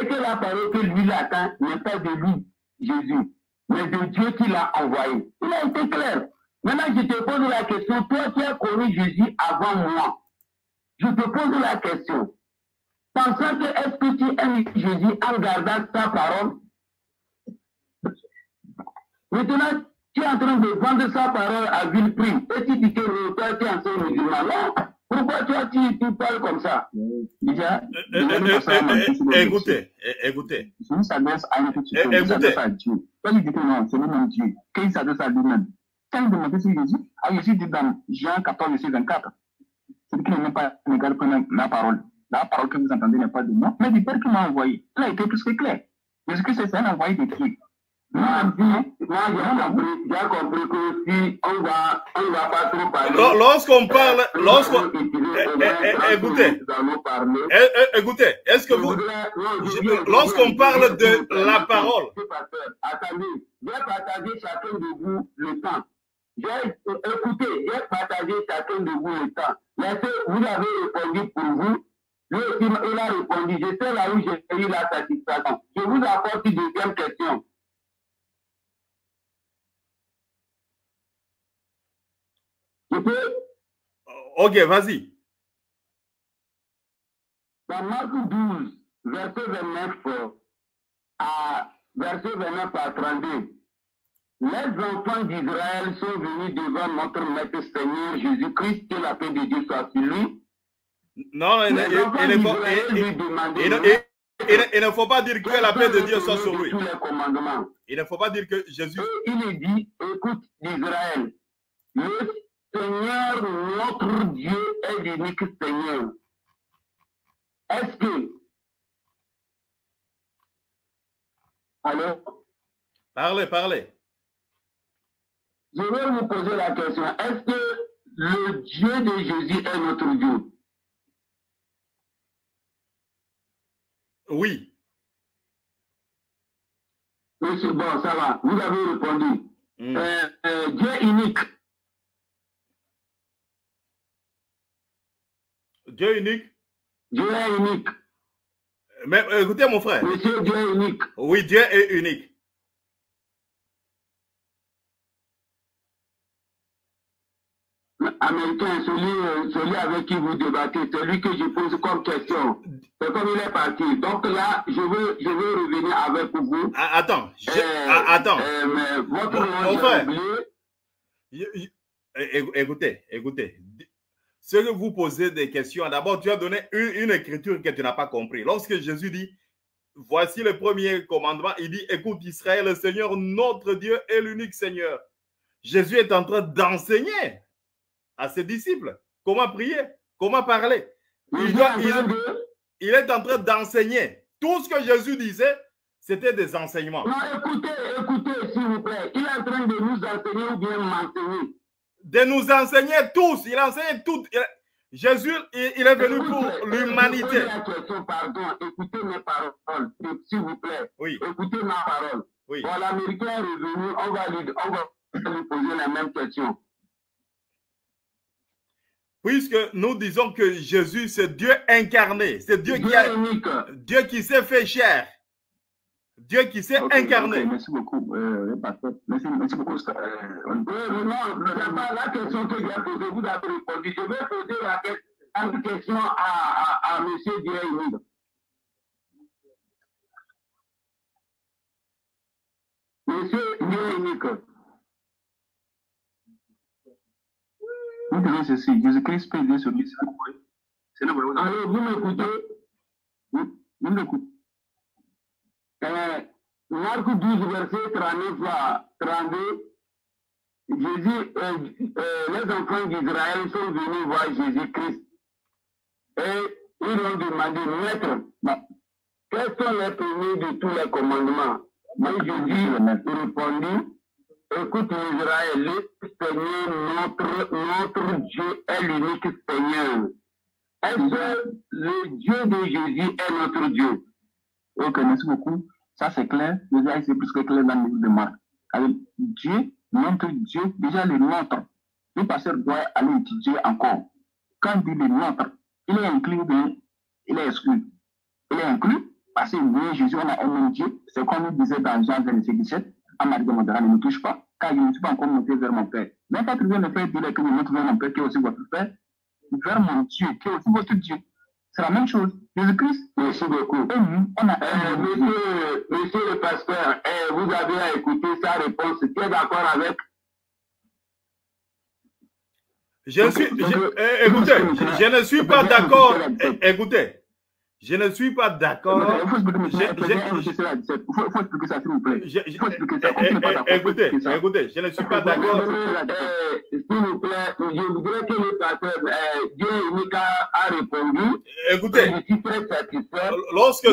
Et que la parole que lui attend n'est pas de lui, Jésus, mais de Dieu qui l'a envoyé. Il a été clair. Maintenant, je te pose la question, toi qui as connu Jésus avant moi, je te pose la question. Pensant que est-ce que tu aimes Jésus en gardant sa parole? Maintenant, tu es en train de vendre sa parole à vil prix et tu dis que euh, toi tu es seul musulman. Non. Pourquoi toi tu, tu parles comme ça? Déjà, déjà, le pasteur a menti sur le eh, verset. Écoutez, écoutez. Jésus s'adresse à un être suprême, Eh, il s'adresse à Dieu. Toi, il dit que non, c'est lui-même Dieu. Qu'il s'adresse à lui-même. Quand il demandait sur Jésus, ah, Jésus dit dans Jean 14, verset 24, celui qui ne m'aime pas pas ma- ma parole. La parole que vous entendez n'est pas de moi, mais du Père qui m'a envoyé. Là, il était plus que clair. Jésus-Christ, c'est un envoyé de Dieu. Lorsqu'on parle, lorsqu'on, Eh, eh, eh, 30 écoutez. écoutez, est-ce que vous, lorsqu'on parle de la parole. Attendez, j'ai partagé chacun de vous le temps. J'ai écoutez, j'ai partagé chacun de vous le temps. Laissez, vous avez répondu pour vous? Lui il a répondu. Je sais là où j'ai eu la satisfaction. Je vous apporte une deuxième question. Peux, ok, vas-y. dans Marc 12, verset 29 euh, à verset 29 à 32, les enfants d'Israël sont venus devant notre Maître Seigneur Jésus-Christ, que la paix de Dieu soit sur lui. Non, il, ne faut, pas dire que la paix de Dieu soit sur lui. Il ne faut pas dire que Jésus. Et il est dit, écoute d'Israël, le Seigneur, notre Dieu, est l'unique Seigneur. Est-ce que... Alors, Parlez, parlez. je vais vous poser la question. Est-ce que le Dieu de Jésus est notre Dieu? Oui. Monsieur, bon, ça va. Vous avez répondu. Mm. Euh, euh, Dieu unique. Dieu unique. Dieu est unique. Mais euh, écoutez, mon frère. Monsieur, Dieu est unique. Oui, Dieu est unique. américain, celui, euh, celui avec qui vous débattez, celui que je pose comme question. C'est comme il est parti. Donc là, je veux, je veux revenir avec vous. Ah, attends. je- Euh, ah, attends. euh, mais votre nom, mon frère. oublié. Écoutez, écoutez. Ce que vous posez des questions, d'abord, tu as donné une, une écriture que tu n'as pas compris. Lorsque Jésus dit, voici le premier commandement, il dit, écoute Israël, le Seigneur, notre Dieu est l'unique Seigneur. Jésus est en train d'enseigner à ses disciples comment prier, comment parler. Il doit- il est en train d'enseigner. Tout ce que Jésus disait, c'était des enseignements. Non, écoutez, écoutez, s'il vous plaît. Il est en train de nous enseigner ou bien m'enseigner. De nous enseigner tous. Il enseigne tout. Il- Jésus, il, il est venu pour l'humanité. pardon, écoutez mes paroles, s'il vous plaît. Oui, Écoutez ma parole. oui. Bon, l'Américain est revenu, on va lui, on va lui poser la même question. Puisque nous disons que Jésus, c'est Dieu incarné. C'est Dieu qui a, unique. Dieu qui s'est fait chair. Dieu qui s'est Ok, incarné. ok, merci beaucoup, euh, pasteur. Merci, merci beaucoup. euh, on- Oui, non, c'est pas la question que j'ai posée, vous avez répondu. Je vais poser la une question à, à, à M. Dieu. Monsieur Dieu unique. Nous disons ceci, Jésus-Christ peut dire sur lui, vous. C'est le. Allez, vous m'écoutez? L'écoutons. Euh, Marc 12, verset 39 à 32, Jésus, euh, euh, les enfants d'Israël sont venus voir Jésus-Christ. Et ils ont demandé, Maître, quels sont les premiers de tous les commandements? Mais Jésus répondit, Écoute Israël, le Seigneur, notre, notre Dieu est l'unique Seigneur. Est-ce que le Dieu de Jésus est notre Dieu? Ok, merci beaucoup. Ça, c'est clair. Déjà, c'est plus que clair dans le livre de Marc. Dieu, notre Dieu, déjà le nôtre. Le pasteur doit aller étudier encore. Quand il dit le nôtre, il est inclus bien il est exclu. Il est inclus parce que nous, Jésus, on a un même Dieu. C'est comme il disait dans Jean 26, 17. À Marie de Magdala, ne me touche pas, car je ne suis pas encore monté vers mon Père. Mais quand il vient de faire dire que je monte vers mon Père, qui est aussi votre Père, vers mon Dieu, qui est aussi votre Dieu. C'est la même chose. Jésus-Christ, Merci beaucoup. et nous, on a Euh, monsieur, monsieur le pasteur, euh, vous avez à écouter sa réponse. Tu es d'accord avec? Je suis, donc, je- euh, eh, écoutez, je ne suis pas d'accord. Eh, Écoutez, je ne suis pas d'accord. Écoutez, écoutez, je ne suis pas d'accord. Je voudrais que le pasteur Dieu a répondu. Écoutez. Lorsque...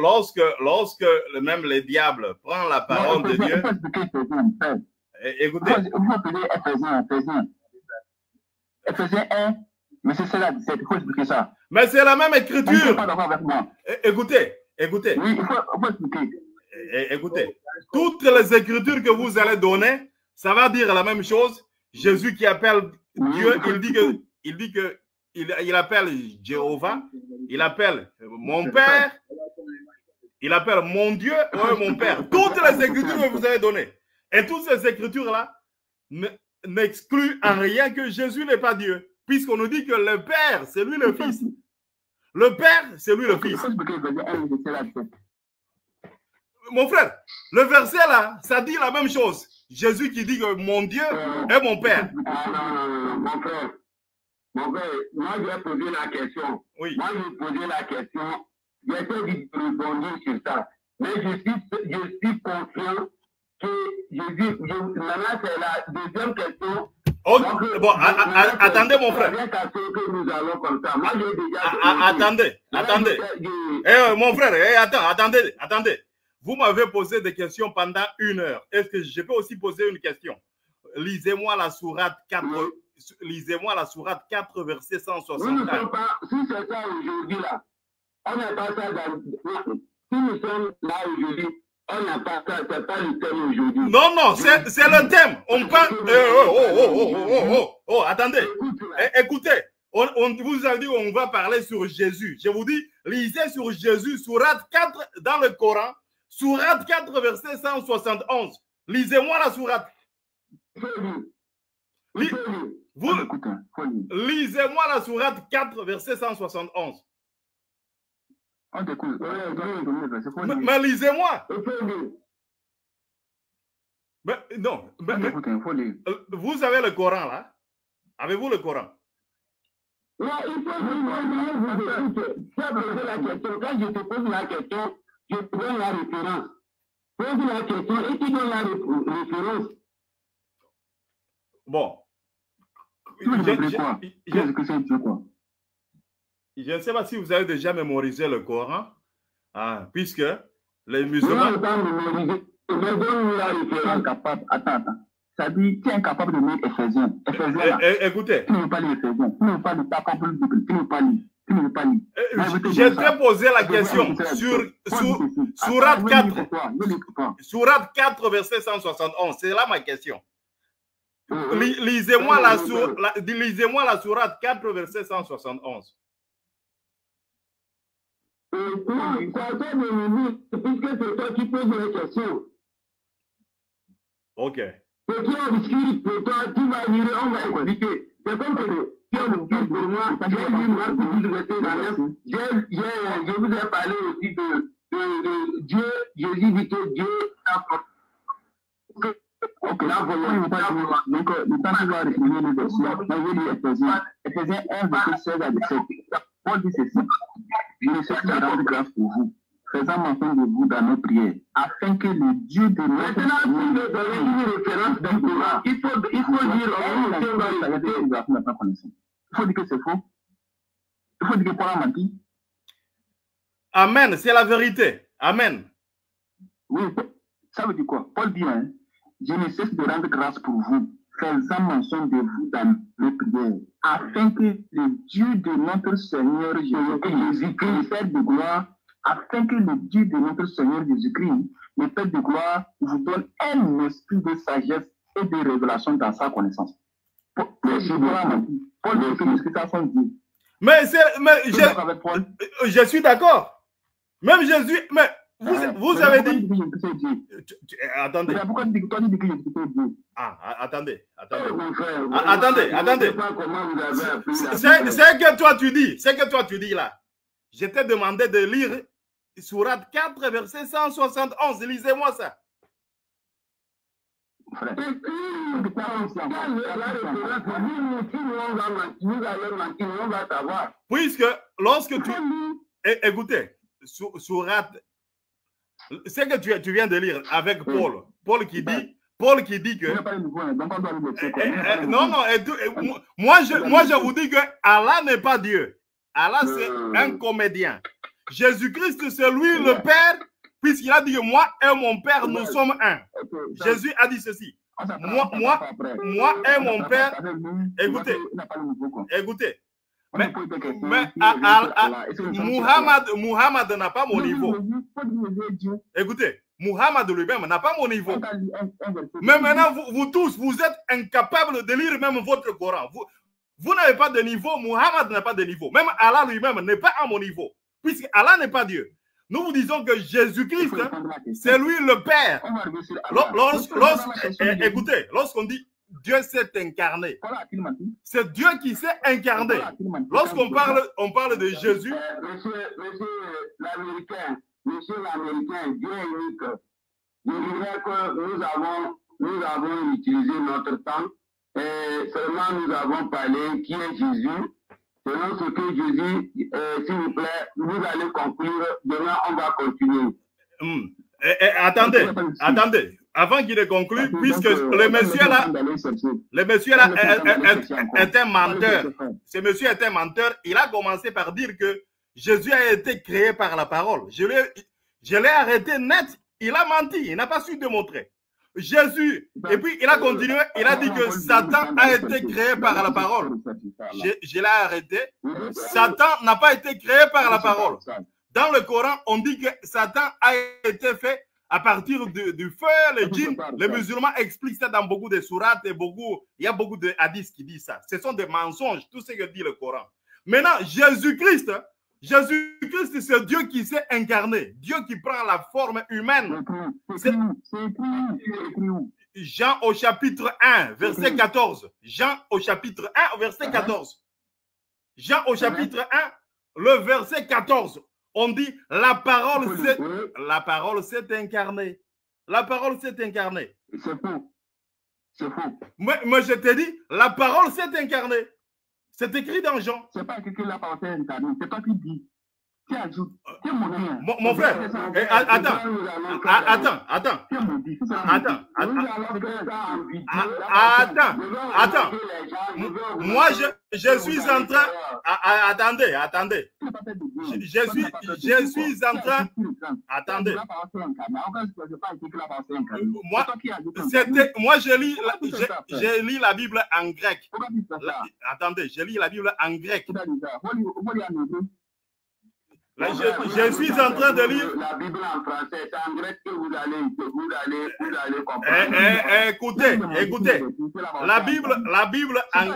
Lorsque, lorsque même les diables prennent la parole de Dieu. Eh, écoutez mais c'est cela, 17. Il faut expliquer ça. mais c'est la même écriture. pas d'accord avec moi. É- Écoutez, écoutez, Oui, il faut, il faut expliquer. é- écoutez. Toutes les écritures que vous allez donner, ça va dire la même chose. Jésus qui appelle Dieu, il dit que, il dit que, il, il appelle Jéhovah, il appelle mon Père, il appelle mon Dieu, ouais, mon Père. Toutes les écritures que vous avez données. Et toutes ces écritures-là ne- n'excluent en rien que Jésus n'est pas Dieu. Puisqu'on nous dit que le Père, c'est lui le Fils. Le Père, c'est lui le Il Fils. faut expliquer Éphésiens 1, mais c'est cela, 17. Mon frère, le verset là, ça dit la même chose. Jésus qui dit que mon Dieu est mon Père. Ah non, non, non, mon frère. Mon frère, moi je vais poser la question. Oui. Moi je vais poser la question. J'essaie de rebondir sur ça. Mais je suis, je suis conscient que je- maintenant c'est la deuxième question. Donc, bon, a- a- a- attendez mon frère. Attendez, attendez. Eh, mon frère, eh, attends, attendez, attendez. Vous m'avez posé des questions pendant une heure. Est-ce que je peux aussi poser une question? Lisez-moi la sourate 4, lisez-moi la sourate 4, verset Nous ne 164. sommes pas, si c'est ça aujourd'hui là, on n'a pas ça dans. Si nous sommes là aujourd'hui, on n'a pas le thème aujourd'hui. Non, non, c'est le thème. On prend. Euh, oh, oh, oh, oh, attendez. Eh, écoutez, on, vous a dit on va parler sur Jésus. Je vous dis, lisez sur Jésus, sourate 4 dans le Coran, sourate 4, verset 171. Lisez-moi la sourate. Lisez-moi la sourate 4, verset 171. Ah, Mais Lisez-moi. Euh, ben, non. Ah, ben, Mais, hein, euh, vous avez le Coran là Avez-vous le Coran? Il faut poser la question. Quand je te pose la question, je prends la référence. Pose la question et tu donnes la référence. Bon. Qu'est-ce que c'est que quoi? je ne sais pas si vous avez déjà mémorisé le Coran, hein, puisque les musulmans. Ça dit, tu es incapable de lire Ephésiens? Eh, eh, écoutez. Tu ne veux pas lire Tu ne veux pas lire. Tu ne veux pas lire? Tu ne veux pas lire? Eh, j'ai très posé la question sur, sur Surat 4. Surat 4, verset 171. C'est là ma question. Lisez-moi la, sur, la, lisez la Surat 4, verset 171. Et toi, ça toi de nous puisque c'est toi qui poses les questions. Ok. C'est toi qui discute, c'est toi qui va virer, on va expliquer. C'est comme que si on nous dit pour moi, j'ai lu Marc 12, verset 29, je vous ai parlé aussi de, de, de Dieu, Jésus dit que Dieu a force. Ok, là, voyons, là, voyons. Donc, euh, le temps qui va réprimer les versions, on veut dire Ephésiens 1, verset 16 à 17. Paul dit ceci. Je ne cesse de rendre grâce pour vous, faisant mention de vous dans nos prières, afin que le Dieu de notre Maintenant, veux donner une référence d'un Coran, il faut, il faut dire, on faire la connaissance. Il faut dire que c'est faux. Il faut dire que Paul a menti. Amen, c'est la vérité. Amen. Oui, ça veut dire quoi? Paul dit, hein, je ne cesse de rendre grâce pour vous, faisant mention de vous dans nos prières, afin que le Dieu de notre Seigneur Jésus-Christ, le Père de gloire, afin que le Dieu de notre Seigneur Jésus-Christ, le Père de gloire, vous donne un esprit de sagesse et de révélation dans sa connaissance. Paul. Mais, c'est- mais je, je suis d'accord. Même Jésus, mais vous, avez dit. Attendez. Ah, ah, attendez. Attendez. Ah, attendez, attendez. C'est que toi tu dis, c'est que toi tu dis là. Je t'ai demandé de lire Sourate 4, verset 171. Lisez-moi ça. Puisque lorsque tu. É, écoutez, Sourate c'est que tu, tu viens de lire avec Paul. Paul qui dit, Paul qui dit que. Non, non, et tout- et moi, je, moi je vous dis que Allah n'est pas Dieu. Allah, c'est Euh. un comédien. Jésus-Christ, c'est lui le Père, puisqu'il a dit que moi et mon Père, nous sommes un. Jésus a dit ceci. moi- moi- moi et mon père, écoutez. Écoutez, Mais- a? Muhammad, Muhammad n'a pas mon niveau. Écoutez, Muhammad lui-même n'a pas mon niveau. Mais maintenant, vous, vous tous, vous êtes incapables de lire même votre Coran. Vous, vous n'avez pas de niveau, Muhammad n'a pas de niveau. Même Allah lui-même n'est pas à mon niveau, puisque Allah n'est pas Dieu. Nous vous disons que Jésus-Christ, c'est lui le Père. Eh, écoutez, lorsqu'on dit Dieu s'est incarné, c'est Dieu qui s'est incarné. Lorsqu'on parle, on parle de Jésus, monsieur, l'Américain, monsieur l'Américain, Dieu est unique. Je dirais que nous avons, nous avons utilisé notre temps et seulement nous avons parlé qui est Jésus. Selon ce que Jésus, euh, s'il vous plaît, vous allez conclure. Demain, on va continuer. Hmm. Eh, eh, attendez, attendez, avant qu'il ne conclue, puisque le monsieur là, le monsieur là est, est- est- est un menteur. Ce monsieur est un menteur. Il a commencé par dire que Jésus a été créé par la parole. Je l'ai, je l'ai arrêté net. Il a menti. Il n'a pas su démontrer. Jésus. Et puis il a continué. Il a dit que Satan a été créé par la parole. Je, je l'ai arrêté. Satan n'a pas été créé par la parole. Dans le Coran, on dit que Satan a été fait à partir de- du feu, les djinns. Les musulmans expliquent ça dans beaucoup de sourates et beaucoup, il y a beaucoup de hadiths qui disent ça. Ce sont des mensonges, tout ce que dit le Coran. Maintenant, Jésus-Christ, Jésus-Christ, c'est Dieu qui s'est incarné, Dieu qui prend la forme humaine. Jean au chapitre 1, verset 14. Jean au chapitre 1, verset 14. Jean au chapitre 1, le verset 14. On dit la parole s'est la parole s'est incarnée. La parole s'est incarnée. C'est faux. C'est faux. Moi, moi, je te dis, la parole s'est incarnée. C'est écrit dans Jean. C'est pas écrit que la parole est incarnée. C'est toi qui dis. Mon, mon frère, eh, a- attends, a- attends, attends, attends. Ah, attends, attends. Moi, je, suis en train. Ah, ah, attendez, attendez. Je- suis- je suis en train- Attendez. Moi. C'était, moi, je lis, la, je, lis la Bible en grec. La- attendez, je lis la Bible en grec. Je, je suis en train de lire. La Bible en français, c'est en grec que vous allez, que vous allez, vous allez Eh, comprendre. eh, eh, écoutez, écoutez. La Bible, la Bible en.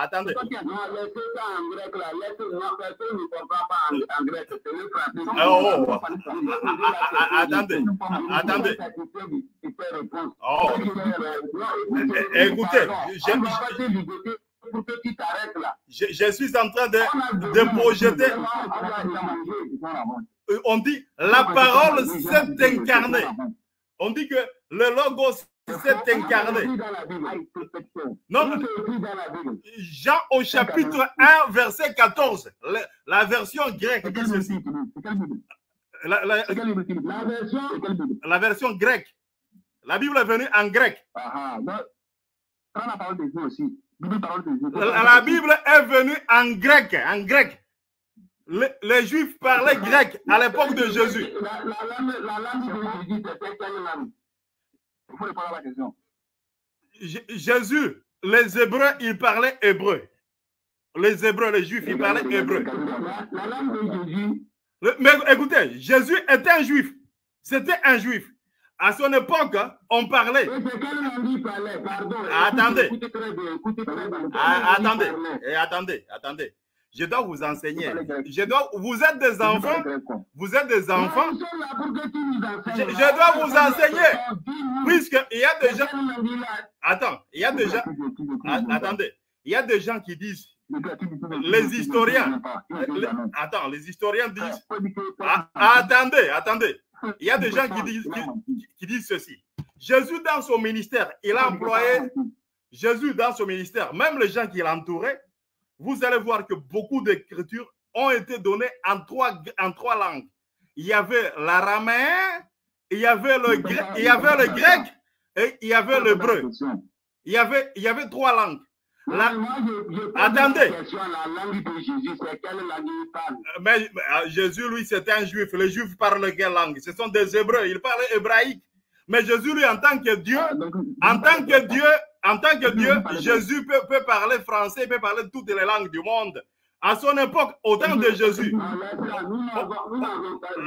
Attendez. Ah, oh, oh. Ah, ah, ah, attendez. Attendez. Oh. Écoutez, Eh, je- On va passer du côté pour que tu t'arrêtes là. Je, je suis en train de, de projeter. On. Euh, On dit la parole s'est incarnée. On dit que le logos s'est incarné. Bible. Non. Jean au chapitre 1, verset 14. La, la version grecque dit ceci. La, la- version, grecque. La Bible est venue en grec. Ah ah. Prends la parole de Dieu aussi. La, Bible est venue en grec. En grec. Le- les Juifs parlaient grec à l'époque de Jésus. La, langue- Jésus, c'était quelle langue Il faut répondre à la question. J- Jésus, les Hébreux, ils parlaient hébreu. Les Hébreux, les Juifs, ils parlaient hébreu. la, la langue de Jésus, Le- Mais écoutez, Jésus était un juif. C'était un juif. À son époque, hein, on parlait. il Pardon. Attendez. Écoutez très bien, écoutez très bien. Ah, il attendez, et attendez, attendez. Je dois vous enseigner. Je dois, vous êtes des enfants, vous êtes des enfants? Je- je dois vous enseigner. Dis-nous, puisqu'il y a des gens. il Attends, il y a des gens. Ah, Attendez, il y a des gens qui disent. Les historiens. les- attends, les historiens disent. Ah, attendez, attendez. Il y a des gens qui disent, ceci. Jésus, dans son ministère, il a employé Jésus dans son ministère, même les gens qui l'entouraient, vous allez voir que beaucoup d'écritures ont été données en trois, en trois langues. Il y avait l'araméen, il y avait le grec, il y avait le grec et il y avait l'hébreu. Il il y avait trois langues. La- Moi, je, je pose Attendez. la question, la langue de Jésus, c'est quelle langue il parle? Mais euh, Jésus, lui, c'était un juif. Les juifs parlent quelle langue? Ce sont des hébreux. Ils parlent hébraïque. Mais Jésus, lui, en tant que Dieu, Ah, donc, en tant que Dieu, en tant que Dieu, Jésus peut, peut parler français, peut parler toutes les langues du monde. À son époque, au temps de Jésus,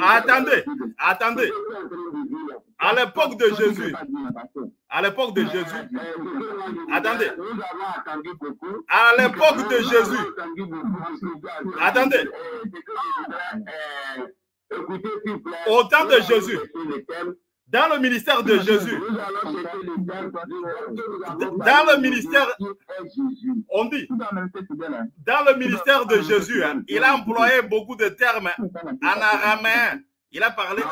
Ah, Attendez, attendez. À l'époque de Jésus, à l'époque de Jésus, Attendez. À l'époque de Jésus, Attendez. Au temps de Jésus. Dans le ministère de Jésus, Dans le ministère- on dit, dans le ministère de Jésus, hein, il a employé beaucoup de termes en araméen. Il a parlé, euh,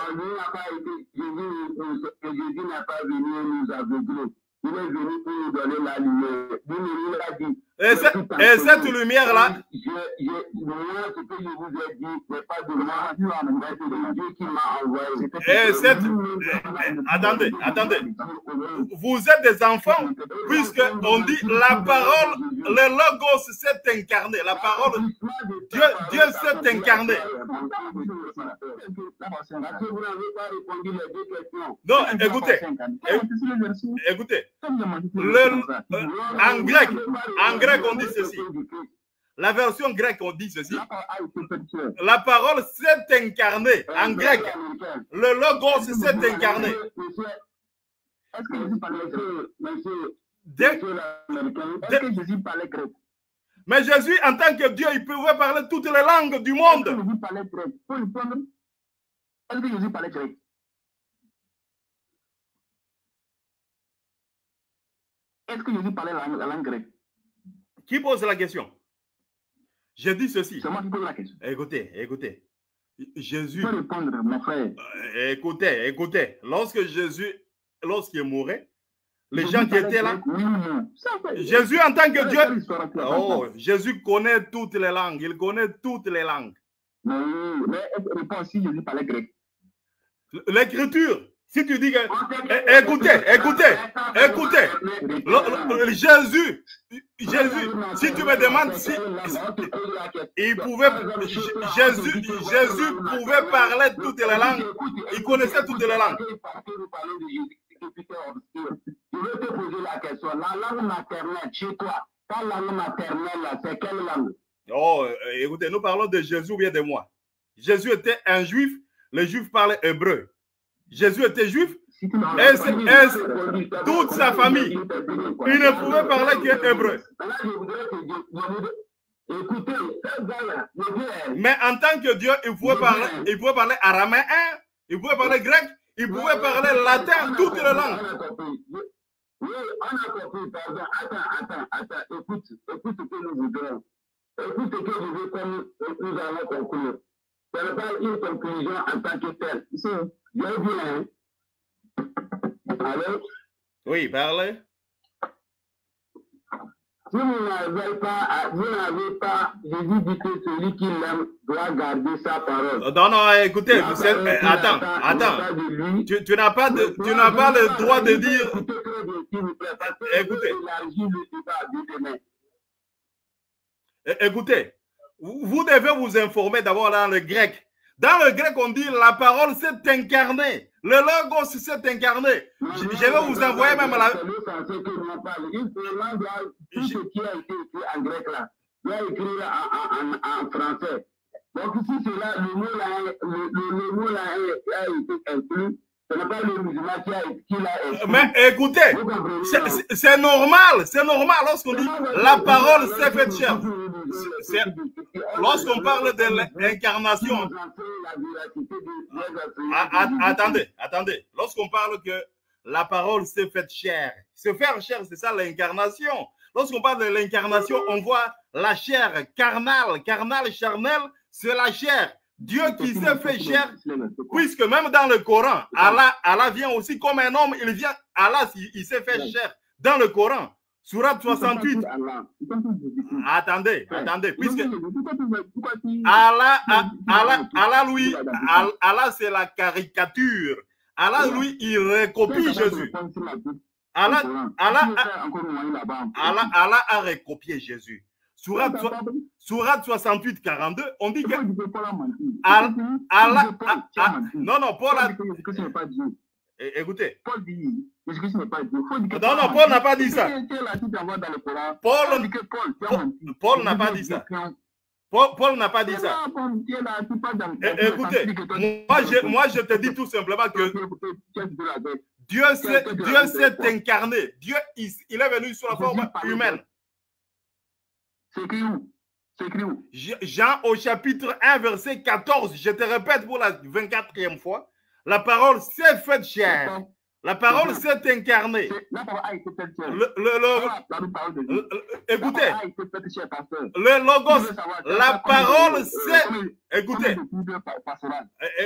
Jésus n'a pas venu nous aveugler. Il est venu pour nous donner la lumière. Et, ce- et cette lumière-là, envoyé. Et cette- attendez, attendez. vous êtes des enfants, puisque on dit la parole, le logos s'est incarné. La parole, Dieu, Dieu s'est incarné. Non, écoutez, écoutez, Le- euh, en grec, en grec, on dit ceci. La version grecque, on dit ceci. La parole s'est incarnée. En grec, le logos s'est incarné. Est-ce que Jésus parlait grec Est-ce grec mais Jésus, en tant que Dieu, il pouvait parler toutes les langues du Est-ce monde. que Jésus parlait grec. Est-ce que Jésus parlait grec Est-ce que Jésus parlait la, la langue grecque? Qui pose la question? Je dis ceci. C'est moi qui pose la question. Écoutez, écoutez. Jésus, Il faut répondre, mon frère. euh, écoutez, écoutez. Lorsque Jésus, lorsqu'il mourait, les Jésus gens qui étaient là, non Jésus en tant que Dieu, oh, Jésus connaît toutes les langues. Il connaît toutes les langues. Mais oui, mais réponds si Jésus parlait grec. L'écriture, si tu dis que, Eh, écoutez, écoutez, écoutez. le- le- Jésus, Jésus, si tu me demandes si il pouvait, Jésus, Jésus pouvait parler toutes les langues, il connaissait toutes les langues. Je vais te poser la question. La langue maternelle chez toi, ta langue maternelle, c'est quelle langue? Oh, écoutez, nous parlons de Jésus ou bien de moi. Jésus était un juif, les juifs parlaient hébreu. Jésus était juif, Et et toute sa famille, il ne pouvait parler que hébreu. Mais en tant que Dieu, il pouvait parler, il pouvait parler araméen, il pouvait parler grec, il pouvait parler latin, toutes les langues. Compris. Oui, on a compris, pardon. Attends, attends, attends. Écoute, écoute ce que nous voudrons. Écoute ce que je veux comme nous allons conclure. Ce n'est pas une conclusion en tant que telle. Allô? Oui, parlez. Si vous n'avez pas, vous n'avez pas, Jésus dit que celui qui l'aime doit garder sa parole. Non, non, écoutez, La c'est- parole euh, qui attends, attends. Tu, tu n'as pas, de, tu n'as pas le droit de dire. Écoutez vous que Écoutez. Écoutez, vous vous devez vous informer d'abord dans le grec. Dans le grec, on dit la parole s'est incarnée. Le logos s'est incarné. Je, je vais vous envoyer même la. Il tout ce qui a été écrit en grec là, doit écrire en, en, en, en français. Donc c'est là, le mot là, le, le, le mot là a, a été inclus, ce n'est pas le musulman qui a qui l'a inclus. Mais écoutez, c'est- normal, c'est normal lorsqu'on dit la parole s'est faite chair. C'est- Lorsqu'on parle de l'incarnation, Ah, ah, attendez, attendez. Lorsqu'on parle que la parole s'est faite chair, se faire chair, c'est ça l'incarnation. Lorsqu'on parle de l'incarnation, on voit la chair carnale, carnale, charnelle, c'est la chair. Dieu qui s'est fait chair, puisque même dans le Coran, Allah, Allah vient aussi comme un homme, il vient, Allah, il, il s'est fait chair. Dans le Coran, Surat 68, attendez, attendez, puisque Allah, a- Allah, Allah, lui, Allah, c'est la caricature. Allah, lui, il recopie Jésus. Allah. Allah. Allah, Allah a recopié Jésus. Surat, Surat 68, 42, on dit que. Allah- Allah, non, non, Paul a. dit que Jésus-Christ n'est pas Dieu. É- Écoutez, Paul dit Jésus-Christ n'est pas Dieu. Non, non, Paul n'a pas dit ça. Paul- Paul n'a pas dit ça. Paul, n'a pas dit ça. Écoutez, moi je, moi je te dis tout simplement que. Dieu s'est Dieu s'est incarné. Dieu, il, est venu sous la forme humaine. C'est écrit où? C'est écrit où? Je- Jean au chapitre 1, verset 14, je te répète pour la 24e fois, la parole s'est faite chair. La parole s'est incarnée. La parole a été faite. Le, le- le- Ah, écoutez, le logos, la combien parole, combien- écoutez, combien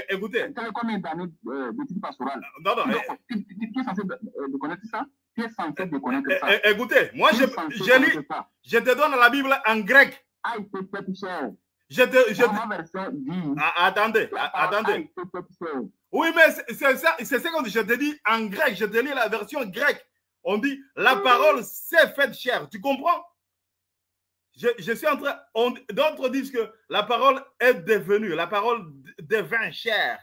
écoutez, Tu as combien d'années euh, d'études pastorales? Non, non, Tu é- dois- tu- tu- tu es censé euh, connaître ça? Tu es censé connaître ça? écoutez, moi je, je je te donne la Bible en grec. A été faite chair. Je te, je te- dit, Ah, attendez, ah, attendez. Oui, mais c'est ça, c'est ça que je te dis en grec. Je te lis la version grecque. On dit la parole s'est faite chair. Tu comprends? Je, je suis en train. D'autres disent que la parole est devenue, la parole devint chair.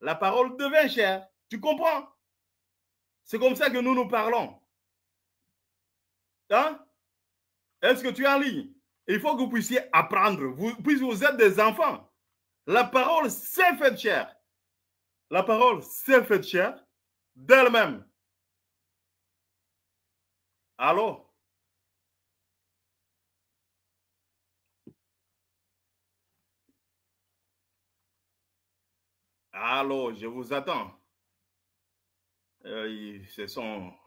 La parole devint chair. Tu comprends? C'est comme ça que nous nous parlons. Hein? Est-ce que tu es en ligne? Il faut que vous puissiez apprendre, vous, puisque vous êtes des enfants. La parole s'est faite chair. La parole s'est faite chair d'elle-même. Allô? Allô, je vous attends. Euh, ils,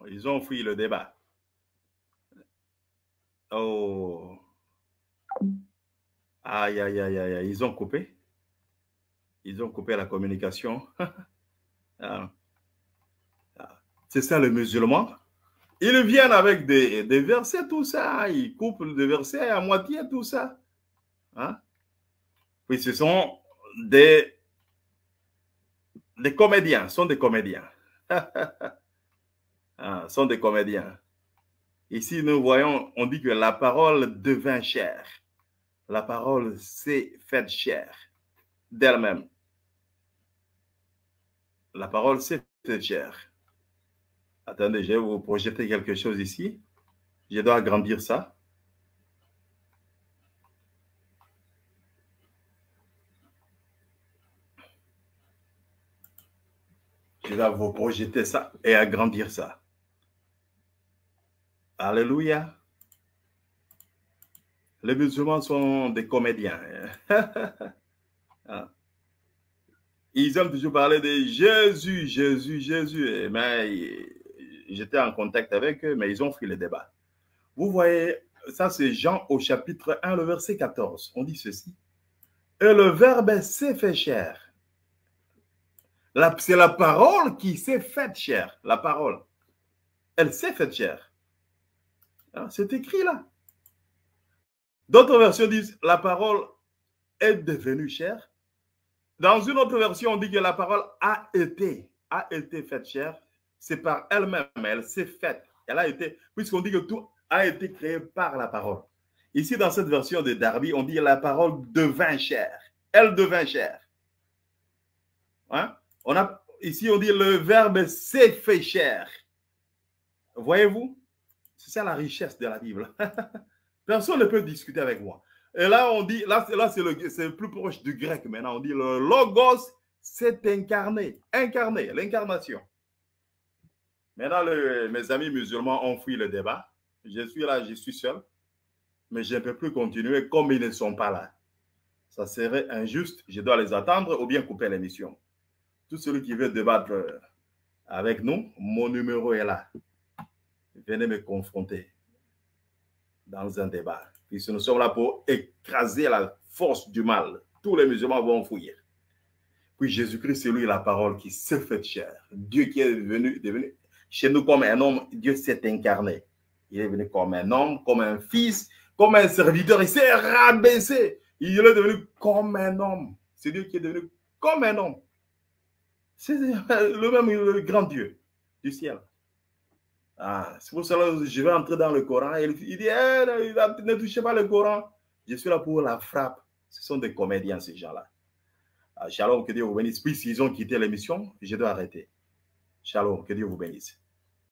ils ont fui le débat. Oh. Aïe, aïe, aïe, aïe, ils ont coupé. Ils ont coupé la communication. Ah. Ah. C'est ça le musulman. Ils viennent avec des, des versets, tout ça. Ils coupent des versets à moitié, tout ça. Hein? Oui, ce sont des, des comédiens. Sont des comédiens. Ah, sont des comédiens. Ici, nous voyons, on dit que la parole devint chair. La parole s'est faite chair d'elle-même. La parole s'est faite chair. Attendez, je vais vous projeter quelque chose ici. Je dois agrandir ça. Je dois vous projeter ça et agrandir ça. Alléluia. Les musulmans sont des comédiens. Ah. Ils aiment toujours parler de Jésus, Jésus, Jésus. Mais j'étais en contact avec eux, mais ils ont pris le débat. Vous voyez, ça c'est Jean au chapitre 1, le verset 14. On dit ceci. Et le Verbe s'est fait. La- C'est la parole qui s'est faite chair. La parole. Elle s'est faite chair. Hein, C'est écrit là. D'autres versions disent la parole est devenue chair. Dans une autre version, on dit que la parole a été, a été faite chair. C'est par elle-même, elle s'est faite. Elle a été, puisqu'on dit que tout a été créé par la parole. Ici, dans cette version de Darby, on dit la parole devint chair. Elle devint chair. Hein? On a, ici, on dit le verbe s'est fait chair. Voyez-vous? C'est ça la richesse de la Bible. Personne ne peut discuter avec moi. Et là, on dit, là, là c'est le- c'est plus proche du grec maintenant. On dit le logos s'est incarné. Incarné, l'incarnation. Maintenant, le- mes amis musulmans ont fui le débat. Je suis là, je suis seul. Mais je ne peux plus continuer comme ils ne sont pas là. Ça serait injuste. Je dois les attendre ou bien couper l'émission. Tout celui qui veut débattre avec nous, mon numéro est là. Venez me confronter dans un débat. Puisque nous sommes là pour écraser la force du mal. Tous les musulmans vont fuir. Puis Jésus-Christ, c'est lui la parole qui s'est faite chair. Dieu qui est venu, devenu chez nous comme un homme, Dieu s'est incarné. Il est venu comme un homme, comme un fils, comme un serviteur. Il s'est rabaissé. Il est devenu comme un homme. C'est Dieu qui est devenu comme un homme. C'est le même grand Dieu du ciel. Ah, c'est pour cela que je vais entrer dans le Coran. Il, dit, eh, ne touchez pas le Coran. Je suis là pour la frappe. Ce sont des comédiens, ces gens-là. Ah, shalom, que Dieu vous bénisse. Puisqu'ils ont quitté l'émission, je dois arrêter. Shalom, que Dieu vous bénisse.